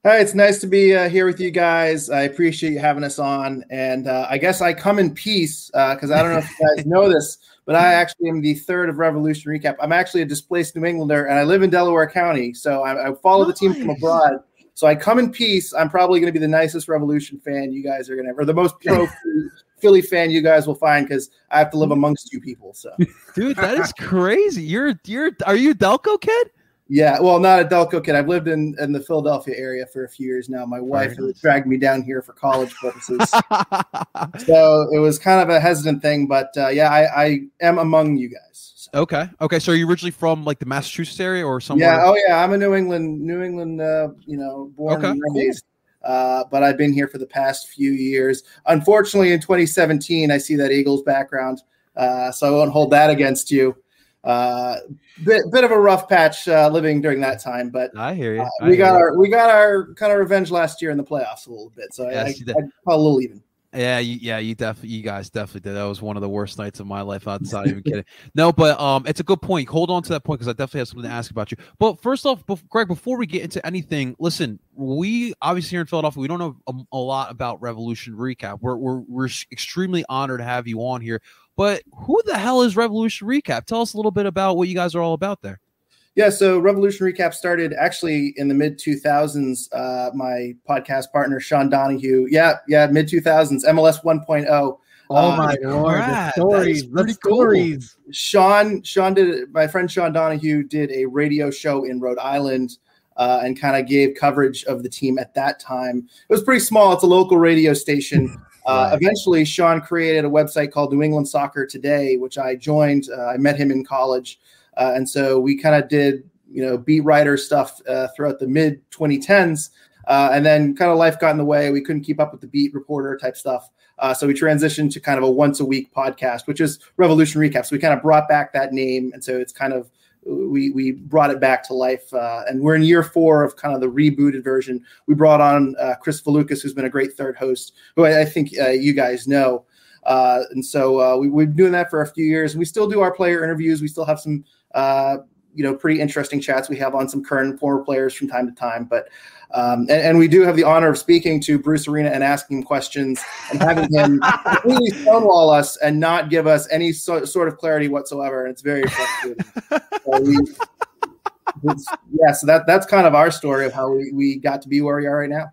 Hi, it's nice to be uh, here with you guys. I appreciate you having us on, and uh, I guess I come in peace because I don't know if you guys know this, but I actually am the third of Revolution Recap. I'm actually a displaced New Englander, and I live in Delaware County, so I, I follow the team from abroad. So I come in peace. I'm probably going to be the nicest Revolution fan you guys are going to, or the most pro Philly fan you guys will find because I have to live amongst you people. So Dude, that is crazy. You're you're are you a Delco kid? yeah, well, not a Delco kid. I've lived in in the Philadelphia area for a few years now. My wife has dragged me down here for college purposes. so it was kind of a hesitant thing, but uh, yeah, I, I am among you guys. So, okay. Okay. So are you originally from like the Massachusetts area or somewhere? yeah, oh yeah, I'm a New England, New England, uh, you know, born Okay, and cool. raised. Uh, but I've been here for the past few years. Unfortunately, in 2017, I see that Eagles background, uh, so I won't hold that against you. Uh, bit bit of a rough patch uh, living during that time, but I hear you. uh, I we hear got you. our we got our kind of revenge last year in the playoffs a little bit. So I, Yes, I, you. I call a little even. Yeah, you, yeah, you definitely, you guys definitely did. That was one of the worst nights of my life. I'm not even kidding. No, but um, it's a good point. Hold on to that point because I definitely have something to ask about you. But first off, Greg, before we get into anything, listen, we obviously here in Philadelphia, we don't know a, a lot about Revolution Recap. We're we're we're extremely honored to have you on here. But who the hell is Revolution Recap? Tell us a little bit about what you guys are all about there. Yeah, so Revolution Recap started actually in the mid 2000s. Uh, my podcast partner, Sean Donahue. Yeah, yeah, mid 2000s, MLS 1.0. Oh Uh, my lord. crap, The stories. The pretty cool. stories. Sean, Sean did, my friend Sean Donahue did a radio show in Rhode Island uh, and kind of gave coverage of the team at that time. It was pretty small, it's a local radio station. Uh, Eventually, Sean created a website called New England Soccer Today, which I joined. Uh, I met him in college. Uh, and so we kind of did, you know, beat writer stuff uh, throughout the mid 2010s. Uh, and then kind of life got in the way. We couldn't keep up with the beat reporter type stuff. Uh, so we transitioned to kind of a once a week podcast, which is Revolution Recap. So we kind of brought back that name, and so it's kind of we we brought it back to life, uh, and we're in year four of kind of the rebooted version. We brought on uh, Chris Valukas, who's been a great third host, who I, I think you guys know. Uh, and so uh, we, we've been doing that for a few years. We still do our player interviews. We still have some, uh, you know, pretty interesting chats we have on some current and former players from time to time. But um, and, and, we do have the honor of speaking to Bruce Arena and asking him questions and having him completely stonewall us and not give us any so, sort of clarity whatsoever. And it's very frustrating. so we, yeah, so that that's kind of our story of how we, we got to be where we are right now.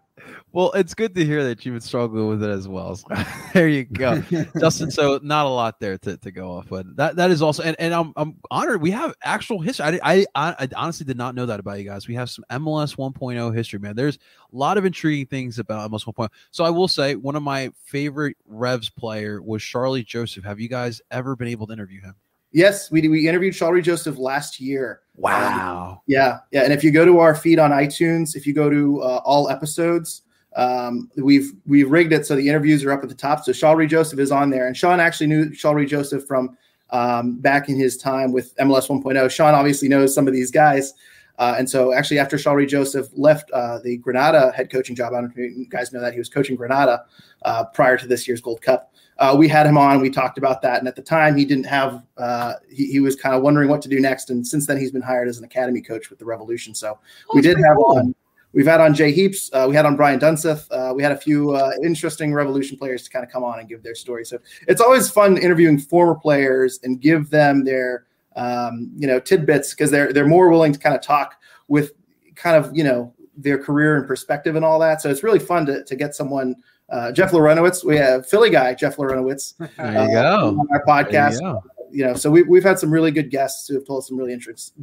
Well, it's good to hear that you've been struggling with it as well. So, there you go, Justin. So not a lot there to, to go off, but that that is also, and, and I'm I'm honored we have actual history. I, I I honestly did not know that about you guys. We have some MLS 1.0 history, man. There's a lot of intriguing things about MLS 1.0. So I will say one of my favorite Revs player was Shalrie Joseph. Have you guys ever been able to interview him? Yes, we we interviewed Shalrie Joseph last year. Wow. Um, yeah, yeah. And if you go to our feed on iTunes, if you go to uh, all episodes, um, we've we've rigged it so the interviews are up at the top. So Shalrie Joseph is on there, and Sean actually knew Shalrie Joseph from um, back in his time with MLS 1.0. Sean obviously knows some of these guys. Uh, and so, actually, after Shalrie Joseph left uh, the Grenada head coaching job, I don't know if you guys know that he was coaching Grenada uh, prior to this year's Gold Cup. Uh, we had him on. We talked about that, and at the time, he didn't have. Uh, he, he, was kind of wondering what to do next. And since then, he's been hired as an academy coach with the Revolution. So oh, we did have cool. on. We've had on Jay Heaps. Uh, we had on Brian Dunseth. Uh, we had a few uh, interesting Revolution players to kind of come on and give their story. So it's always fun interviewing former players and give them their um, you know tidbits because they're they're more willing to kind of talk with kind of you know their career and perspective and all that. So it's really fun to to get someone. Uh, Jeff Larentowicz, we have Philly guy Jeff Larentowicz. There you uh, go. On our podcast. You, you, know, so we, we've had some really good guests who have told some really interesting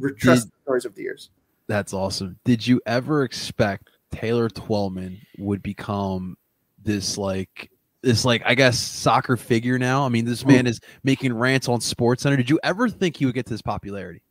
stories of the years. That's awesome. Did you ever expect Taylor Twellman would become this like this like I guess soccer figure now? I mean, this man is making rants on Sports Center. Did you ever think he would get to this popularity?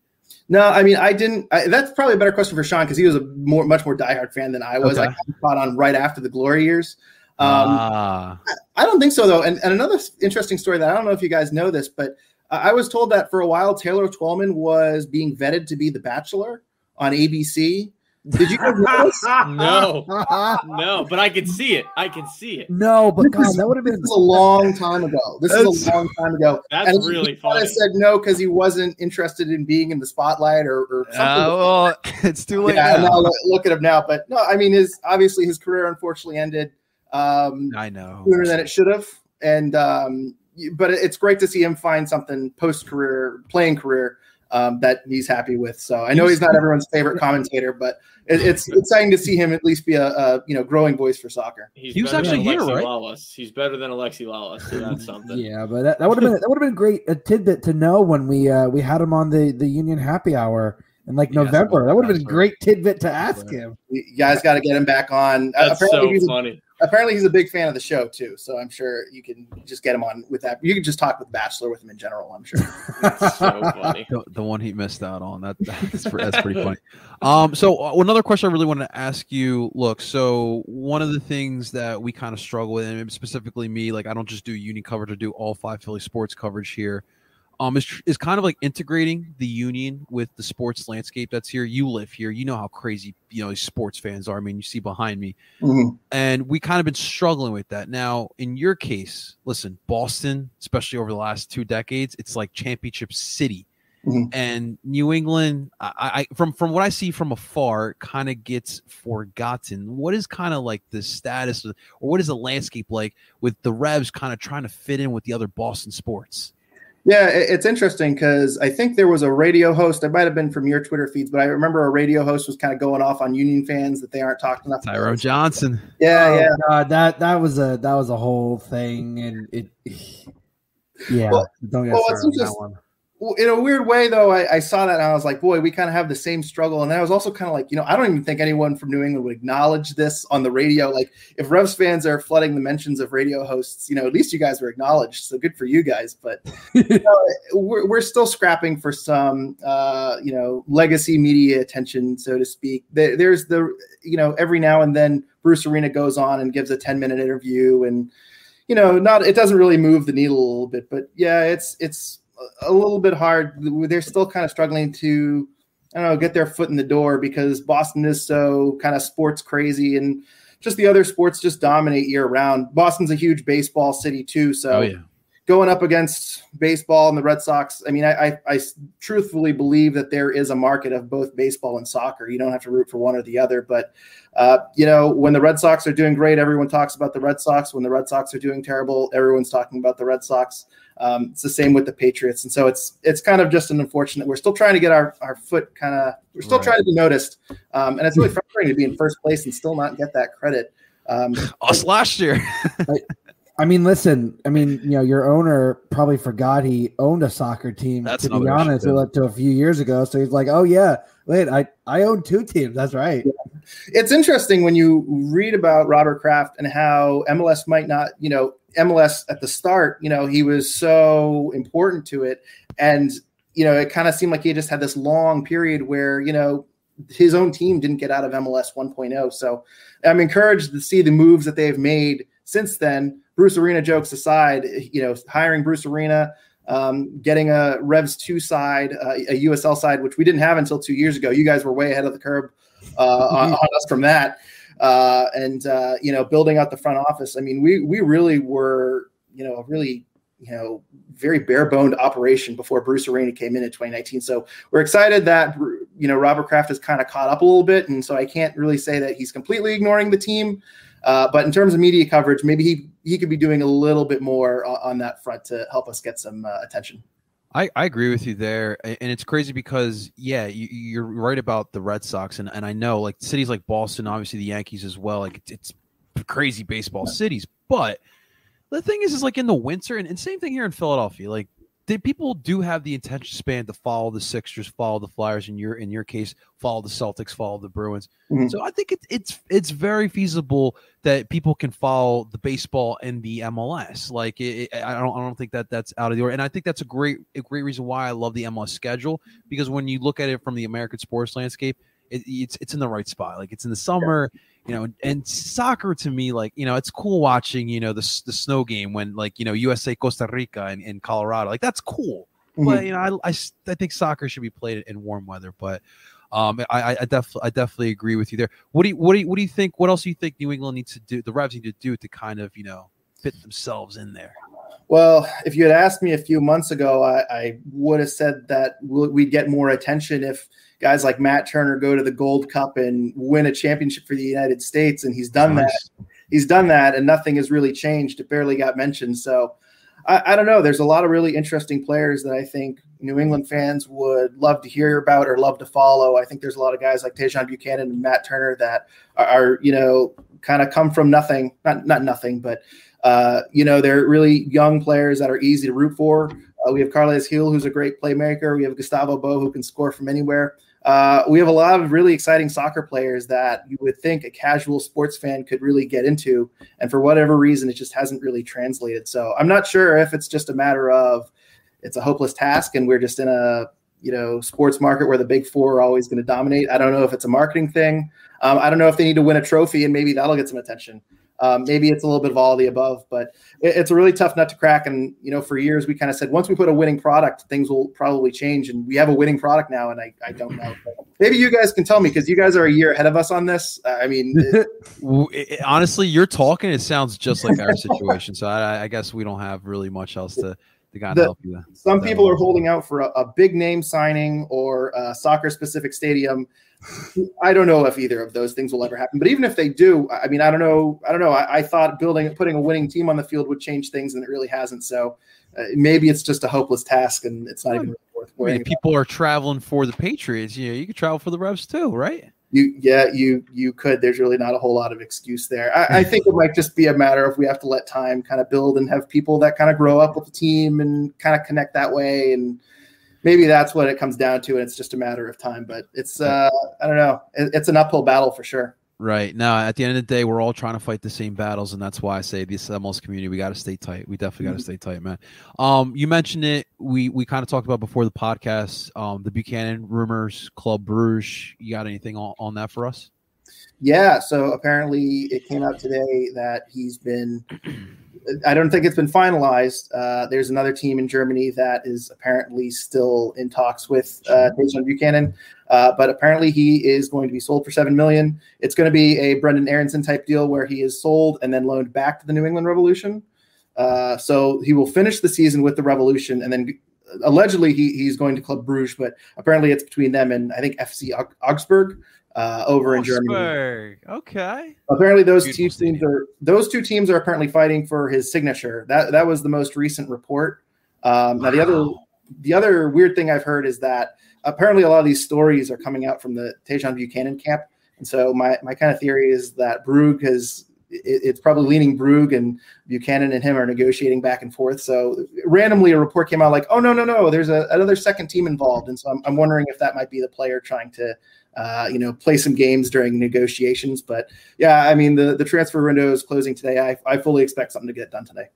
No, I mean, I didn't. I, that's probably a better question for Sean because he was a more, much more diehard fan than I was. Okay. I caught on right after the glory years. Um, ah. I, I, don't think so though. And, and another interesting story that I don't know if you guys know this, but I was told that for a while Taylor Twellman was being vetted to be the Bachelor on ABC. Did you guys no, no, but I can see it. I can see it. No, but God, that would have been a long time ago. This is a long time ago. That's and really funny. I said no because he wasn't interested in being in the spotlight or, or something. Uh, well, it's too late. Yeah, now. now look at him now. But no, I mean, his obviously his career unfortunately ended. Um, I know sooner than it should have, and um, but it's great to see him find something post career playing career um, that he's happy with. So I know he's not everyone's favorite commentator, but it, it's exciting to see him at least be a, a, you know growing voice for soccer. He's he was actually here, right? Lalas. He's better than Alexi Lalas. So that's something. yeah, but that, that would have been that would have been great a tidbit to know when we uh, we had him on the the Union Happy Hour in like November. That would have been a great tidbit to ask him. You guys got to get him back on. That's uh, so funny apparently he's a big fan of the show too. So I'm sure you can just get him on with that. You can just talk with Bachelor with him in general. I'm sure. so funny. The, the, one he missed out on that that's, that's pretty funny. Um, so uh, another question I really wanted to ask you. Look, so one of the things that we kind of struggle with, and specifically me, like I don't just do uni coverage, I do all five Philly sports coverage here um, is, is kind of like integrating the union with the sports landscape that's here. You live here, you know how crazy you know sports fans are. I mean, you see behind me, mm-hmm. and we kind of been struggling with that. Now, in your case, listen, Boston, especially over the last two decades, it's like championship city. Mm-hmm. And New England, I, I, from from what I see from afar, kind of gets forgotten. What is kind of like the status, of, or what is the landscape like with the Revs kind of trying to fit in with the other Boston sports? Yeah, it's interesting because I think there was a radio host. It might have been from your Twitter feeds, but I remember a radio host was kind of going off on Union fans that they aren't talking enough. Tyrone Johnson. Yeah, oh, yeah. God, that that was a that was a whole thing, and it. Yeah, well, don't get well, started on that one in a weird way, though, I, I, saw that and I was like, boy, we kind of have the same struggle. And I was also kind of like, you know, I don't even think anyone from New England would acknowledge this on the radio. Like, if Revs fans are flooding the mentions of radio hosts, you know, at least you guys were acknowledged. So good for you guys. But you know, we're, we're still scrapping for some, uh, you know, legacy media attention, so to speak. There, there's the, you know, every now and then Bruce Arena goes on and gives a 10 minute interview and, you know, not it doesn't really move the needle a little bit, but yeah, it's it's a little bit hard. They're still kind of struggling to, I don't know, get their foot in the door because Boston is so kind of sports crazy and just the other sports just dominate year round. Boston's a huge baseball city too, so Oh yeah. going up against baseball and the Red Sox, I mean, I, I, I truthfully believe that there is a market of both baseball and soccer. You don't have to root for one or the other, but uh, you know, when the Red Sox are doing great, everyone talks about the Red Sox. When the Red Sox are doing terrible, everyone's talking about the Red Sox. Um, it's the same with the Patriots, and so it's it's kind of just an unfortunate. We're still trying to get our our foot kind of. We're still Right. trying to be noticed, um, and it's really frustrating to be in first place and still not get that credit. Um, Us last year. I mean, listen. I mean, you know, your owner probably forgot he owned a soccer team. That's to be another issue, honest, too. up to a few years ago. So he's like, "Oh yeah, wait, I I own two teams. That's right." it's interesting when you read about Robert Kraft and how MLS might not, you know, MLS at the start, you know, he was so important to it. And, you know, it kind of seemed like he just had this long period where, you know, his own team didn't get out of MLS 1.0. So I'm encouraged to see the moves that they've made since then. Bruce Arena jokes aside, you know, hiring Bruce Arena, um, getting a Revs 2 side, uh, a USL side, which we didn't have until two years ago. You guys were way ahead of the curve uh, on, on us from that. Uh, and uh, you know, building out the front office. I mean, we we really were, you know, a really you know very bare boned operation before Bruce Arena came in in 2019. So we're excited that you know Robert Kraft has kind of caught up a little bit, and so I can't really say that he's completely ignoring the team. Uh, but in terms of media coverage, maybe he he could be doing a little bit more on, on that front to help us get some uh, attention. I, I agree with you there, and it's crazy because yeah, you, you're right about the Red Sox, and, and I know like cities like Boston, obviously the Yankees as well. Like it's, it's crazy baseball cities, but the thing is, is like in the winter, and, and same thing here in Philadelphia. Like the people do have the attention span to follow the Sixers, follow the Flyers. In your in your case, follow the Celtics, follow the Bruins. Mhm. So I think it, it's it's very feasible that people can follow the baseball and the MLS. Like it, it- I don't I don't think that that's out of the order, and I think that's a great a great reason why I love the MLS schedule because when you look at it from the American sports landscape, it, it's it's in the right spot. Like it's in the summer, you know, and soccer to me, like you know, it's cool watching you know the the snow game when like you know USA Costa Rica and, and Colorado, like that's cool. But you know, I, I, I think soccer should be played in warm weather, but. Um, I, I, definitely, I definitely agree with you there. What do you, what do you, what do you think? What else do you think New England needs to do? The Revs need to do to kind of, you know, fit themselves in there. Well, if you had asked me a few months ago, I, I would have said that we'd get more attention if guys like Matt Turner go to the Gold Cup and win a championship for the United States, and he's done that. He's done that, and nothing has really changed. It barely got mentioned. So I, I don't know. There's a lot of really interesting players that I think New England fans would love to hear about or love to follow. I think there's a lot of guys like Tajon Buchanan and Matt Turner that are, are you know, kind of come from nothing, not not nothing, but uh, you know, they're really young players that are easy to root for. Uh, we have Carlos Gil, who's a great playmaker. We have Gustavo Bo, who can score from anywhere. Uh, we have a lot of really exciting soccer players that you would think a casual sports fan could really get into. And for whatever reason, it just hasn't really translated. So I'm not sure if it's just a matter of it's a hopeless task and we're just in a you know sports market where the big four are always going to dominate. I don't know if it's a marketing thing. Um, I don't know if they need to win a trophy and maybe that'll get some attention. Um, maybe it's a little bit of all of the above, but it, it's a really tough nut to crack. And you know, for years we kind of said once we put a winning product, things will probably change. And we have a winning product now, and I, I don't know. Maybe you guys can tell me because you guys are a year ahead of us on this. I mean, it- W- it- it- honestly, you're talking. It sounds just like our situation. So I, I guess we don't have really much else to to kind of The- help you. some people are holding out for a, a big name signing or a soccer specific stadium. I don't know if either of those things will ever happen. But even if they do, I mean, I don't know. I don't know. I, I thought building, putting a winning team on the field would change things, and it really hasn't. So uh, maybe it's just a hopeless task, and it's not even worth I mean, people are traveling for the Patriots. You know, you could travel for the Revs too, right? you yeah you you could there's really not a whole lot of excuse there I, I think it might just be a matter of we have to let time kind of build and have people that kind of grow up with the team and kind of connect that way and maybe that's what it comes down to and it's just a matter of time but it's uh i don't know it, it's an uphill battle for sure Right. Now, at the end of the day, we're all trying to fight the same battles, and that's why I say this MLS community, we got to stay tight. We definitely got to stay tight, man. Um, you mentioned it. We we kind of talked about before the podcast. Um, the Buchanan rumors, Club Bruges. You got anything on, on that for us? yeah so apparently it came out today that he's been I don't think it's been finalized. Uh, there's another team in Germany that is apparently still in talks with uh, Buchanan, uh, but apparently he is going to be sold for seven million. It's going to be a Brendan Aaronson type deal where he is sold and then loaned back to the New England Revolution. Uh, so he will finish the season with the Revolution, and then allegedly he, he's going to Club Bruges, but apparently it's between them and I think FC Augsburg uh, over in Germany. Okay. Apparently, those Beautiful two teams are those two teams are apparently fighting for his signature. That that was the most recent report. Um, Now the other the other weird thing I've heard is that apparently a lot of these stories are coming out from the Tajon Buchanan camp, and so my my kind of theory is that Brug has. it- It's probably leaning Brug and Buchanan and him are negotiating back and forth. So randomly, a report came out like, "Oh no, no, no! There's a, another second team involved," and so I'm, I'm wondering if that might be the player trying to uh, you know, play some games during negotiations. But yeah, I mean, the, the transfer window is closing today. I, I fully expect something to get done today.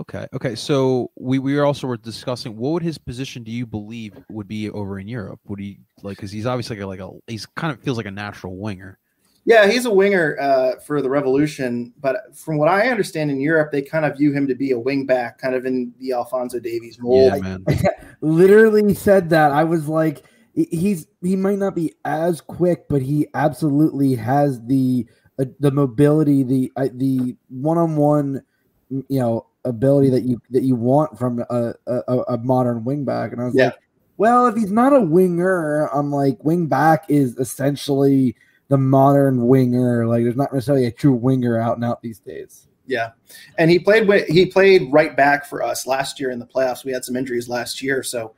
Okay. Okay. So we we also were discussing what would his position do you believe would be over in Europe? Would he like because he's obviously like a, like a he's kind of feels like a natural winger. Yeah, he's a winger uh, for the Revolution, but from what I understand in Europe, they kind of view him to be a wing back, kind of in the Alphonso Davies mold. Yeah, man. literally said that. I was like, he's he might not be as quick, but he absolutely has the uh, the mobility, the uh, the one on one, you know, ability that you that you want from a a, a modern wingback. And I was Yeah. like, well, if he's not a winger, I'm like, wingback is essentially the modern winger. Like, there's not necessarily a true winger out and out these days. Yeah, and he played he played right back for us last year in the playoffs. We had some injuries last year, so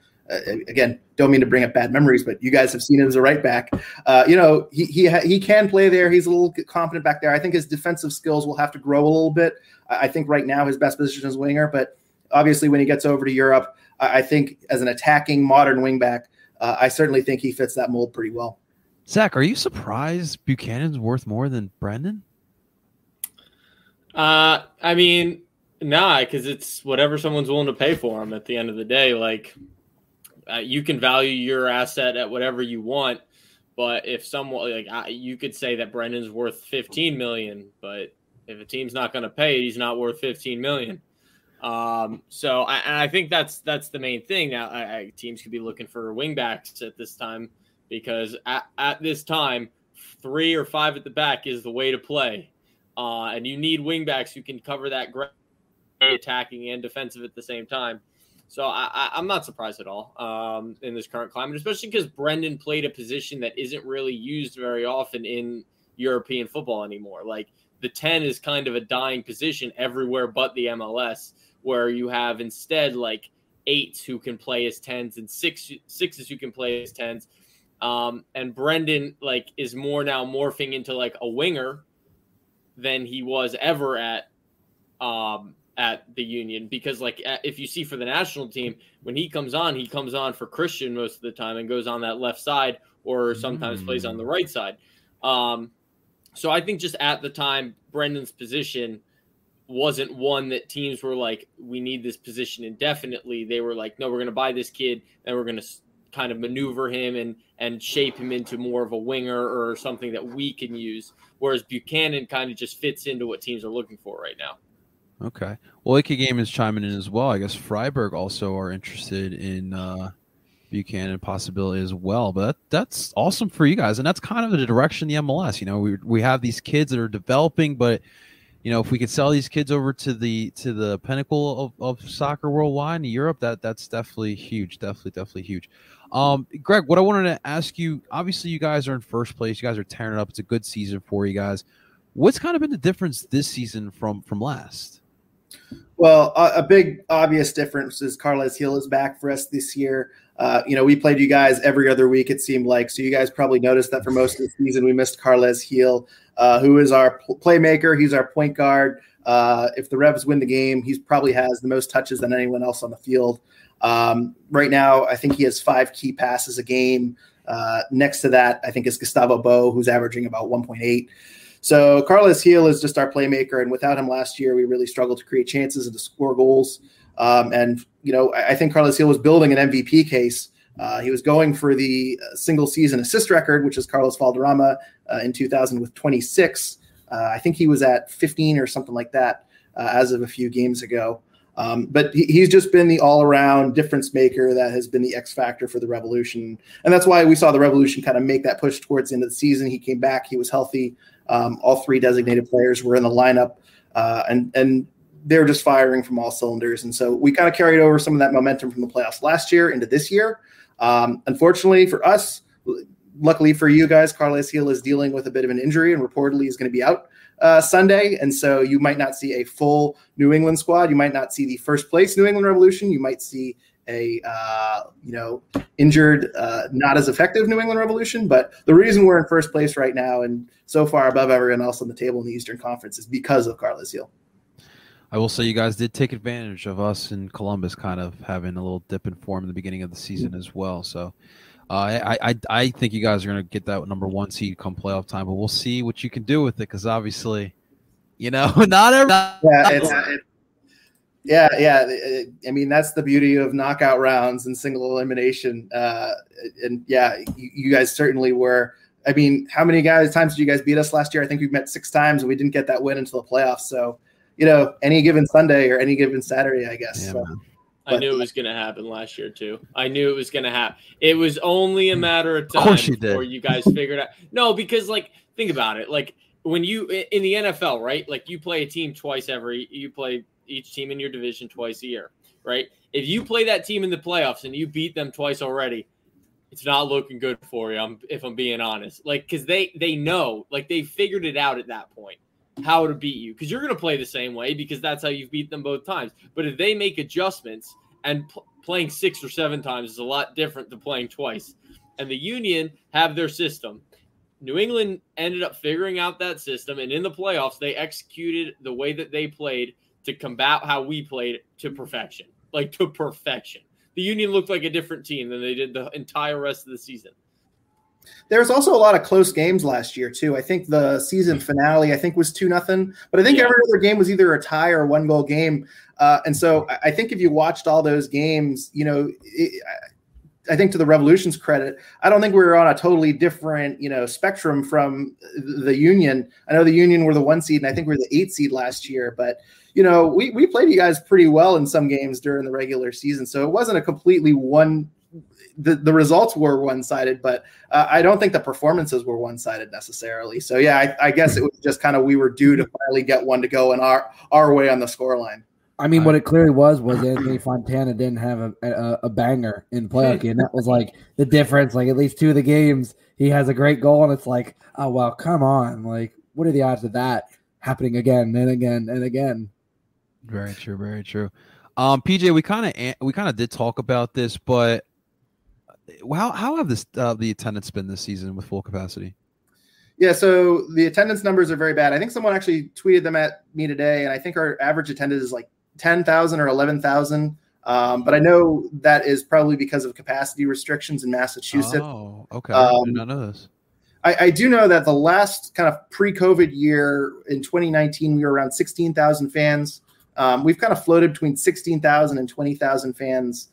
again, don't mean to bring up bad memories, but you guys have seen him as a right back. Uh, you know, he he ha- he can play there. He's a little confident back there. I think his defensive skills will have to grow a little bit. I I think right now his best position is winger, but obviously when he gets over to Europe, I, I think as an attacking modern wingback, uh, I certainly think he fits that mold pretty well. Zach, are you surprised Buchanan's worth more than Brendan? Uh, I mean, nah, because it's whatever someone's willing to pay for him. At the end of the day, like uh, you can value your asset at whatever you want, but if someone like I, you could say that Brendan's worth fifteen million, but if a team's not going to pay, he's not worth fifteen million. Um, so I, and I think that's that's the main thing. Now, I, teams could be looking for wingbacks at this time because at, at this time, three or five at the back is the way to play. Uh, and you need wingbacks who can cover that ground, attacking and defensive at the same time. So I, I'm not surprised at all um, in this current climate, especially because Brendan played a position that isn't really used very often in European football anymore. Like the 10 is kind of a dying position everywhere but the MLS, where you have instead like eights who can play as 10s and six sixes who can play as 10s. Um, and Brendan like is more now morphing into like a winger than he was ever at um at the union because like if you see for the national team when he comes on he comes on for christian most of the time and goes on that left side or sometimes mm. plays on the right side um so i think just at the time brendan's position wasn't one that teams were like we need this position indefinitely they were like no we're going to buy this kid and we're going to kind of maneuver him and and shape him into more of a winger or something that we can use whereas Buchanan kind of just fits into what teams are looking for right now. Okay. Well, Ike Game is chiming in as well. I guess Freiburg also are interested in uh, Buchanan possibility as well. But that, that's awesome for you guys, and that's kind of the direction the MLS. You know, we we have these kids that are developing, but you know, if we could sell these kids over to the to the pinnacle of, of soccer worldwide in Europe, that that's definitely huge. Definitely, definitely huge. Um, Greg, what I wanted to ask you, obviously you guys are in first place. You guys are tearing it up. It's a good season for you guys. What's kind of been the difference this season from from last? Well, a, a big obvious difference is Carlos Gil is back for us this year. Uh, you know, we played you guys every other week, it seemed like. So you guys probably noticed that for most of the season, we missed Carlos Gil, uh, who is our pl- playmaker. He's our point guard. Uh, if the Revs win the game, he probably has the most touches than anyone else on the field. Um, right now, I think he has five key passes a game. Uh, next to that, I think is Gustavo Bo, who's averaging about 1.8. So Carlos Gil is just our playmaker, and without him last year, we really struggled to create chances and to score goals. Um, and you know, I, I think Carlos Gil was building an MVP case. Uh, he was going for the single season assist record, which is Carlos Valderrama uh, in 2000 with 26. Uh, I think he was at 15 or something like that. uh, as of a few games ago. Um, but he, he's just been the all around difference maker that has been the X factor for the Revolution. And that's why we saw the Revolution kind of make that push towards the end of the season. He came back, he was healthy. Um, all three designated players were in the lineup. Uh, and, and they're just firing from all cylinders. And so we kind of carried over some of that momentum from the playoffs last year into this year. Um, unfortunately for us, luckily for you guys, Carlos Gil is dealing with a bit of an injury and reportedly is going to be out uh, Sunday. And so you might not see a full New England squad. You might not see the first place New England Revolution. You might see a uh, you know injured, uh, not as effective New England Revolution. But the reason we're in first place right now and so far above everyone else on the table in the Eastern Conference is because of Carlos Gil. I will say you guys did take advantage of us in Columbus kind of having a little dip in form in the beginning of the season as well. So uh, I, I I think you guys are going to get that number one seed come playoff time, but we'll see what you can do with it because obviously, you know, not every. Yeah, it's, it, yeah, yeah. I mean, that's the beauty of knockout rounds and single elimination. Uh, and yeah, you, you guys certainly were. I mean, how many guys times did you guys beat us last year? I think we met six times and we didn't get that win until the playoffs. So, you know, any given Sunday or any given Saturday, I guess. Yeah, so. I knew it was going to happen last year too. I knew it was going to happen. It was only a matter of time of before you guys figured out. No, because like think about it. Like when you in the NFL, right? Like you play a team twice every. You play each team in your division twice a year, right? If you play that team in the playoffs and you beat them twice already, it's not looking good for you. I'm, if I'm being honest, like because they they know, like they figured it out at that point how to beat you because you're going to play the same way because that's how you've beat them both times. But if they make adjustments and p- playing six or seven times is a lot different than playing twice. And the Union have their system. New England ended up figuring out that system, and in the playoffs, they executed the way that they played to combat how we played to perfection, like to perfection. The Union looked like a different team than they did the entire rest of the season. There was also a lot of close games last year too. I think the season finale, I think, was two nothing, but I think yeah. every other game was either a tie or a one goal game. Uh, and so I think if you watched all those games, you know, it, I think to the Revolution's credit, I don't think we were on a totally different, you know, spectrum from the Union. I know the Union were the one seed, and I think we are the eight seed last year, but you know, we we played you guys pretty well in some games during the regular season, so it wasn't a completely one the, the results were one sided, but uh, I don't think the performances were one sided necessarily. So yeah, I, I, guess it was just kind of we were due to finally get one to go in our our way on the score line. I mean, what it clearly was was Anthony Fontana didn't have a, a, a banger in playoff game. That was like the difference. Like at least two of the games, he has a great goal, and it's like, oh well, come on. Like, what are the odds of that happening again and again and again? Very true. Very true. Um, PJ, we kind of we kind of did talk about this, but how how have this uh, the attendance been this season with full capacity? Yeah, so the attendance numbers are very bad. I think someone actually tweeted them at me today, and I think our average attendance is like ten thousand or eleven thousand. Um, but I know that is probably because of capacity restrictions in Massachusetts. Oh, okay. Um, I did not know this. I, I, do know that the last kind of pre-COVID year in 2019, we were around 16,000 fans. Um, we've kind of floated between 16,000 and 20,000 fans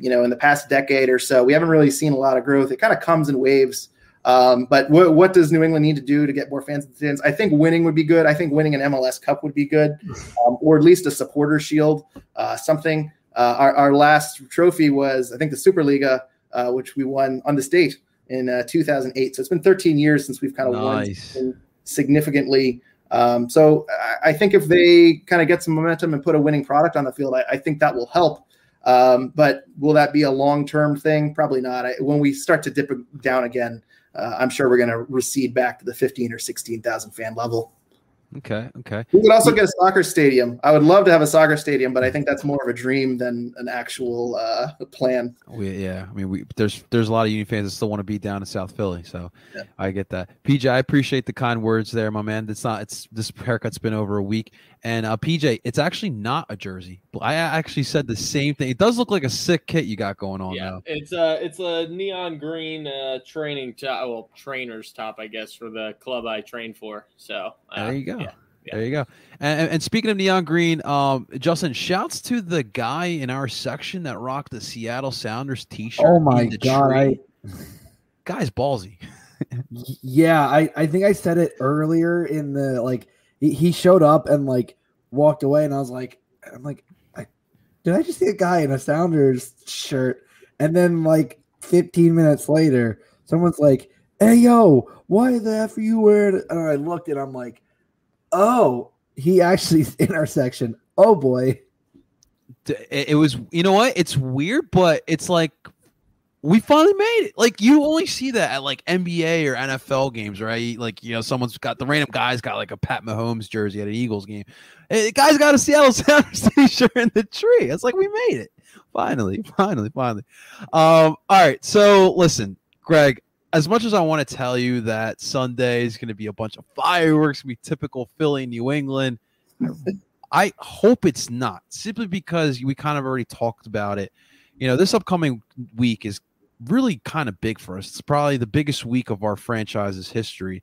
you know, in the past decade or so. We haven't really seen a lot of growth. It kind of comes in waves. Um, but what, what does New England need to do to get more fans in the stands? I think winning would be good. I think winning an MLS Cup would be good, um, or at least a supporter shield, uh, something. Uh, our, our last trophy was, I think, the Superliga, uh, which we won on the state in uh, 2008. So it's been 13 years since we've kind of nice. won significantly. Um, so I, I, think if they kind of get some momentum and put a winning product on the field, I, I think that will help. Um, but will that be a long term thing? Probably not. I, when we start to dip down again, uh, I'm sure we're going to recede back to the 15 or 16,000 fan level. Okay. Okay. We could also get a soccer stadium. I would love to have a soccer stadium, but I think that's more of a dream than an actual uh, plan. We, yeah. I mean, we there's there's a lot of Union fans that still want to be down in South Philly, so yeah. I get that. PJ, I appreciate the kind words there, my man. It's not. It's this haircut's been over a week, and uh, PJ, it's actually not a jersey. I actually said the same thing. It does look like a sick kit you got going on. Yeah, now. it's a it's a neon green uh, training top, well trainer's top, I guess, for the club I train for. So uh, there you go. Yeah. Yeah. There you go. And, and, speaking of neon green, um, Justin, shouts to the guy in our section that rocked the Seattle Sounders T-shirt. Oh my god, I... guy's ballsy. yeah, I I think I said it earlier in the like he showed up and like walked away, and I was like, I'm like, I, did I just see a guy in a Sounders shirt? And then like 15 minutes later, someone's like, "Hey yo, why the f are you wearing?" And I looked, and I'm like, "Oh, he actually in our section. Oh boy." It was, you know what? It's weird, but it's like we finally made it. Like you only see that at like NBA or NFL games, right? Like you know, someone's got the random guy's got like a Pat Mahomes jersey at an Eagles game. Hey, guy's got a Seattle Sounders t-shirt in the tree. It's like we made it. Finally, finally, finally. Um, all right. So listen, Greg. As much as I want to tell you that Sunday is going to be a bunch of fireworks, be typical Philly, New England. I hope it's not simply because we kind of already talked about it. You know, this upcoming week is really kind of big for us. It's probably the biggest week of our franchise's history.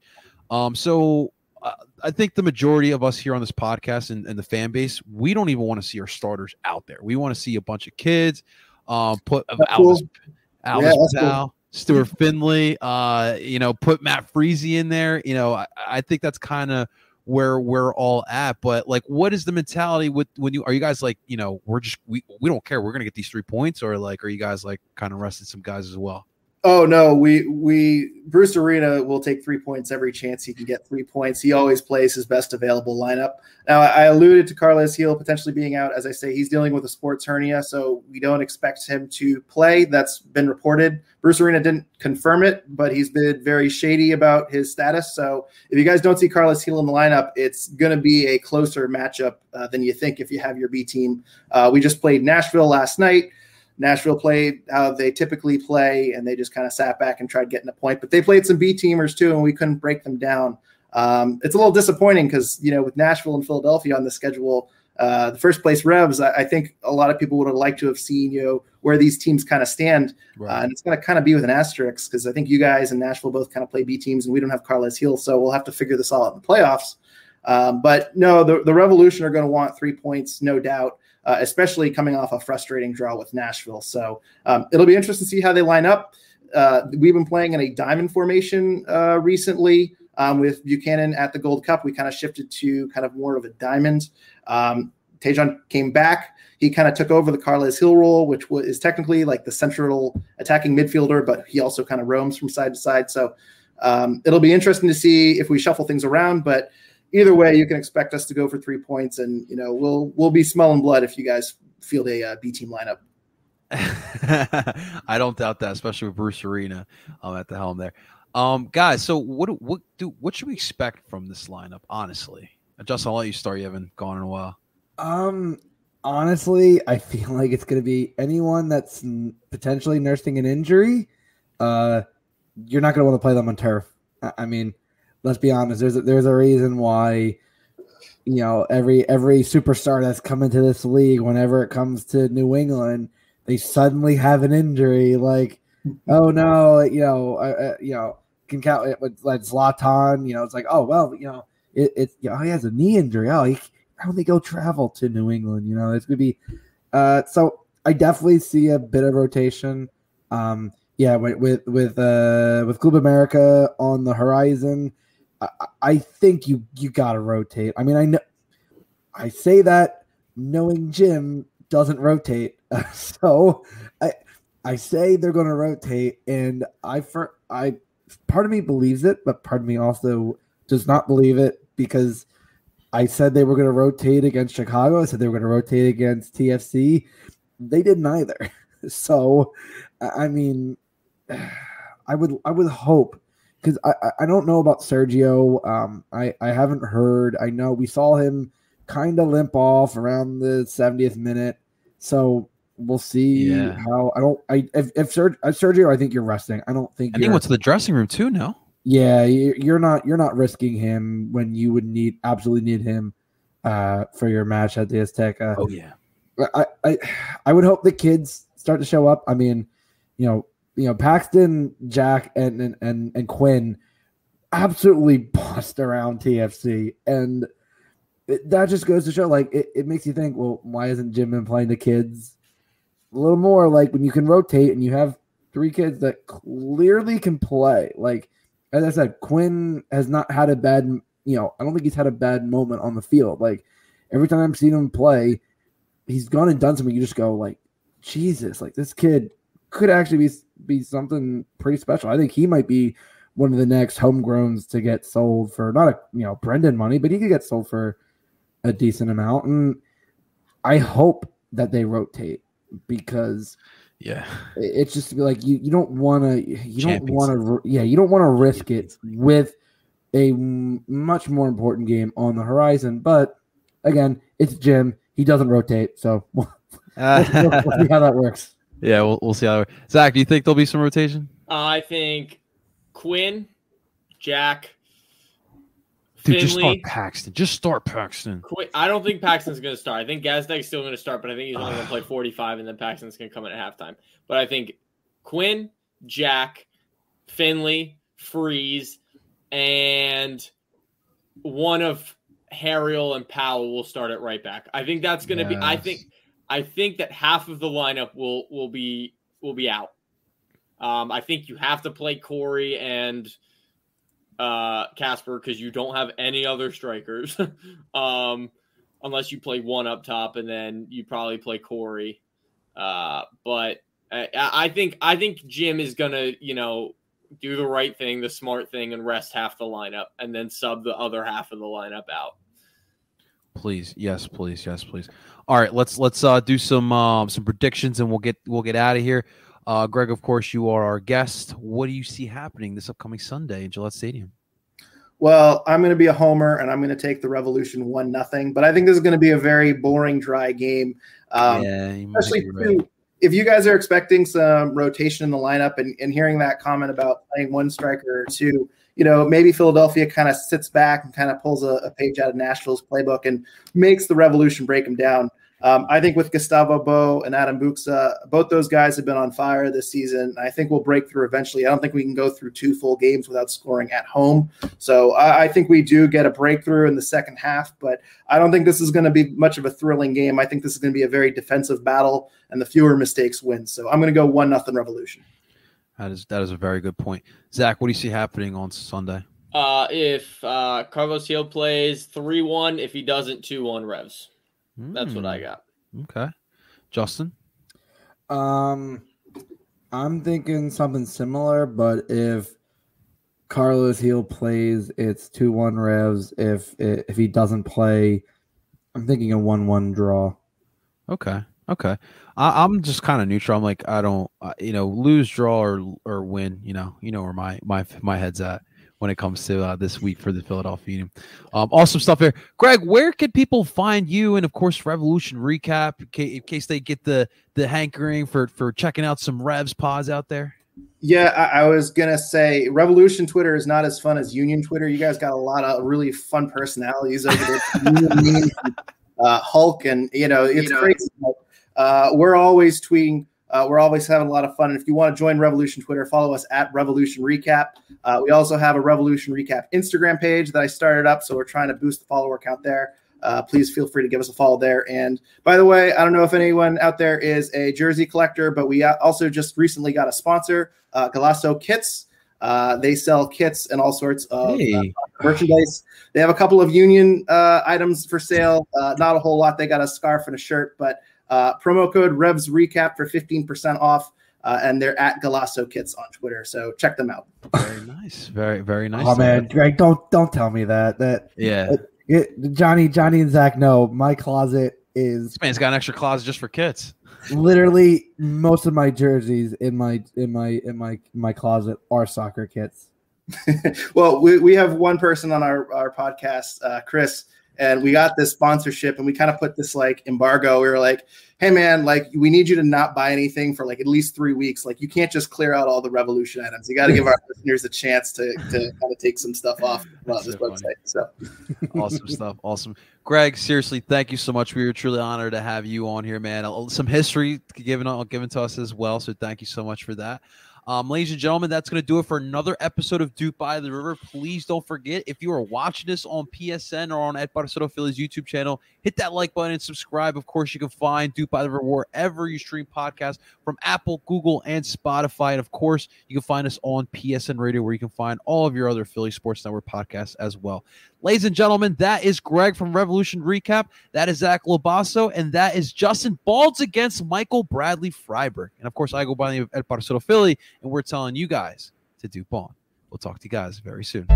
Um, so uh, I think the majority of us here on this podcast and, and the fan base, we don't even want to see our starters out there. We want to see a bunch of kids. Um, put uh, Alice, cool. Alice yeah, cool. Stuart Findlay. Uh, you know, put Matt Freese in there. You know, I, I think that's kind of where we're all at. But like, what is the mentality with when you are you guys like, you know, we're just we we don't care. We're gonna get these three points, or like, are you guys like kind of resting some guys as well? Oh no, we we Bruce Arena will take three points every chance he can get three points. He always plays his best available lineup. Now I alluded to Carlos Gil potentially being out. As I say, he's dealing with a sports hernia, so we don't expect him to play. That's been reported. Bruce Arena didn't confirm it, but he's been very shady about his status. So if you guys don't see Carlos Gil in the lineup, it's going to be a closer matchup uh, than you think if you have your B team. Uh, we just played Nashville last night. Nashville played how they typically play, and they just kind of sat back and tried getting a point. But they played some B teamers too, and we couldn't break them down. Um, it's a little disappointing because you know with Nashville and Philadelphia on the schedule, uh, the first place Revs, I, I, think a lot of people would have liked to have seen you know where these teams kind of stand, right. uh, and it's going to kind of be with an asterisk because I think you guys and Nashville both kind of play B teams, and we don't have Carlos Gil, so we'll have to figure this all out in the playoffs. Um, but no, the, the Revolution are going to want three points, no doubt uh, especially coming off a frustrating draw with Nashville. So um, it'll be interesting to see how they line up. Uh, we've been playing in a diamond formation uh, recently um, with Buchanan at the Gold Cup. We kind of shifted to kind of more of a diamond. Um, Tajon came back. He kind of took over the Carlos Gil role, which is technically like the central attacking midfielder, but he also kind of roams from side to side. So um, it'll be interesting to see if we shuffle things around. But either way, you can expect us to go for three points, and you know we'll we'll be smelling blood if you guys field a uh, B team lineup. I don't doubt that, especially with Bruce Arena um, at the helm there. Um, guys, so what what do what should we expect from this lineup? Honestly, Justin, I'll let you start. You haven't gone in a while. Um, honestly, I feel like it's going to be anyone that's potentially nursing an injury. Uh, you're not going to want to play them on turf. I mean, let's be honest. There's a, there's a reason why you know every every superstar that's come into this league, whenever it comes to New England, they suddenly have an injury. Like, oh no, you know, uh, you know, can count it with like Zlatan. You know, it's like, oh well, you know, it, it's you know, he has a knee injury. Oh, he how they go travel to New England? You know, it's gonna be. Uh, so I definitely see a bit of rotation. Um, yeah, with with with uh with Club America on the horizon. I, I think you you got to rotate. I mean, I know I say that knowing Jim doesn't rotate, so I I say they're going to rotate, and I for I part of me believes it, but part of me also does not believe it because I said they were going to rotate against Chicago. I said they were going to rotate against TFC. They didn't either. So, I mean, I would I would hope because I, I don't know about Sergio. Um, I, I haven't heard. I know we saw him kind of limp off around the 70th minute. So we'll see yeah. how I don't I if, if Sergio, uh, Sergio, I think you're resting. I don't think I think went to the dressing room too. No. Yeah, you're not you're not risking him when you would need absolutely need him uh, for your match at the Azteca. Oh yeah. I, I I would hope the kids start to show up. I mean, you know, you know, Paxten, Jack, and and and, and Quinn absolutely bust around TFC, and it, that just goes to show, like, it, it makes you think, well, why isn't Jim been playing the kids a little more? Like when you can rotate and you have three kids that clearly can play. Like as I said, Quinn has not had a bad, you know, I don't think he's had a bad moment on the field. Like every time I've seen him play, he's gone and done something. You just go like, Jesus, like this kid could actually be be something pretty special. I think he might be one of the next homegrowns to get sold for not a you know Brenden money, but he could get sold for a decent amount. And I hope that they rotate because Yeah. it's just to be like you you don't want to you don't want to yeah you don't want to risk it with a much more important game on the horizon. But again, it's Jim. He doesn't rotate, so we'll, we'll see how that works. Yeah, we'll, we'll see how. Zach, do you think there'll be some rotation? I think Quinn, Jack, Dude, just start Finley. Paxten. Just start Paxten. Quinn, I don't think Paxten's going to start. I think Gazdag's still going to start, but I think he's only going to play 45, and then Paxten's going to come in at halftime. But I think Quinn, Jack, Finley, Freese, and one of Harriel and Powell will start at right back. I think that's going to be. I think. I think that half of the lineup will will be will be out. Um, I think you have to play Corey and uh Kacper because you don't have any other strikers. um, unless you play one up top and then you probably play Corey. Uh, but I, I think I think Jim is gonna you know do the right thing, the smart thing, and rest half the lineup and then sub the other half of the lineup out. Please, yes, please, yes, please. All right, let's let's uh, do some um, some predictions and we'll get we'll get out of here. Uh, Greg, of course, you are our guest. What do you see happening this upcoming Sunday in Gillette Stadium? Well, I'm going to be a homer, and I'm going to take the Revolution one nothing. But I think this is going to be a very boring, dry game. Um, yeah, especially right. if you guys are expecting some rotation in the lineup and, and hearing that comment about playing one striker or two, you know, maybe Philadelphia kind of sits back and kind of pulls a, a page out of Nashville's playbook and makes the Revolution break them down. Um, I think with Gustavo Bou and Adam Buksa, both those guys have been on fire this season. I think we'll break through eventually. I don't think we can go through two full games without scoring at home. So I, I think we do get a breakthrough in the second half, but I don't think this is going to be much of a thrilling game. I think this is going to be a very defensive battle, and the fewer mistakes win. So I'm going to go one nothing Revolution. That is that is a very good point. Zach, what do you see happening on Sunday? Uh, if uh, Carlos Gil plays three one, if he doesn't, two one Revs. That's what I got. Hmm, Okay, Justin. Um, I'm thinking something similar, but if Carlos Gil plays, it's two one Revs. If if he doesn't play, I'm thinking a one one draw. Okay, okay. I, I'm just kind of neutral. I'm like I don't, uh, you know, lose, draw, or or win. You know, you know where my my my head's at when it comes to uh, this week for the Philadelphia Union. Um, awesome stuff here, Greg. Where can people find you? And of course, Revolution recap in case, in case they get the the hankering for for checking out some Revs pods out there. Yeah, I, I was gonna say Revolution Twitter is not as fun as Union Twitter. You guys got a lot of really fun personalities over there. Uh, Hulk, and you know it's You know. crazy. but, Uh, we're always tweeting. Uh, we're always having a lot of fun. And if you want to join Revolution Twitter, follow us at Revolution Recap. Uh, we also have a Revolution Recap Instagram page that I started up, so we're trying to boost the follower count there. Uh, please feel free to give us a follow there. And by the way, I don't know if anyone out there is a jersey collector, but we also just recently got a sponsor, uh, Galasso Kits. Uh, they sell kits and all sorts of uh, merchandise. They have a couple of union uh, items for sale. Uh, not a whole lot. They got a scarf and a shirt, but uh, promo code Revs Recap for 15% off. Uh, and they're at Galasso Kits on Twitter. So check them out. very nice, very very nice. oh man, Greg, don't don't tell me that. That yeah. it, Johnny Johnny and Zach know my closet is This man's got an extra closet just for kits. literally most of my jerseys in my in my in my my closet are soccer kits. well, we, we have one person on our, our podcast, uh, Chris, and we got this sponsorship and we kind of put this like embargo. We were like, hey man, like we need you to not buy anything for like at least three weeks. Like you can't just clear out all the revolution items. You got to give our listeners a chance to, to kind of take some stuff off That's this so funny. website. So awesome stuff. Awesome. Greg, seriously, thank you so much. We were truly honored to have you on here, man. Some history given given to us as well. So thank you so much for that. Um, ladies and gentlemen, that's going to do it for another episode of DOOP by the River. Please don't forget if you are watching this on PSN or on Ed Barcelo Phillies YouTube channel, hit that like button and subscribe. Of course, you can find DOOP by the River wherever you stream podcasts from Apple, Google, and Spotify. And of course, you can find us on PSN Radio where you can find all of your other Philly Sports Network podcasts as well. Ladies and gentlemen, that is Greg from Revolution Recap. That is Zach Lobasso, and that is Justin Balds against Michael Bradley Freiberg. And of course, I go by the name of Ed Barcelo Philly, and we're telling you guys to do on. We'll talk to you guys very soon.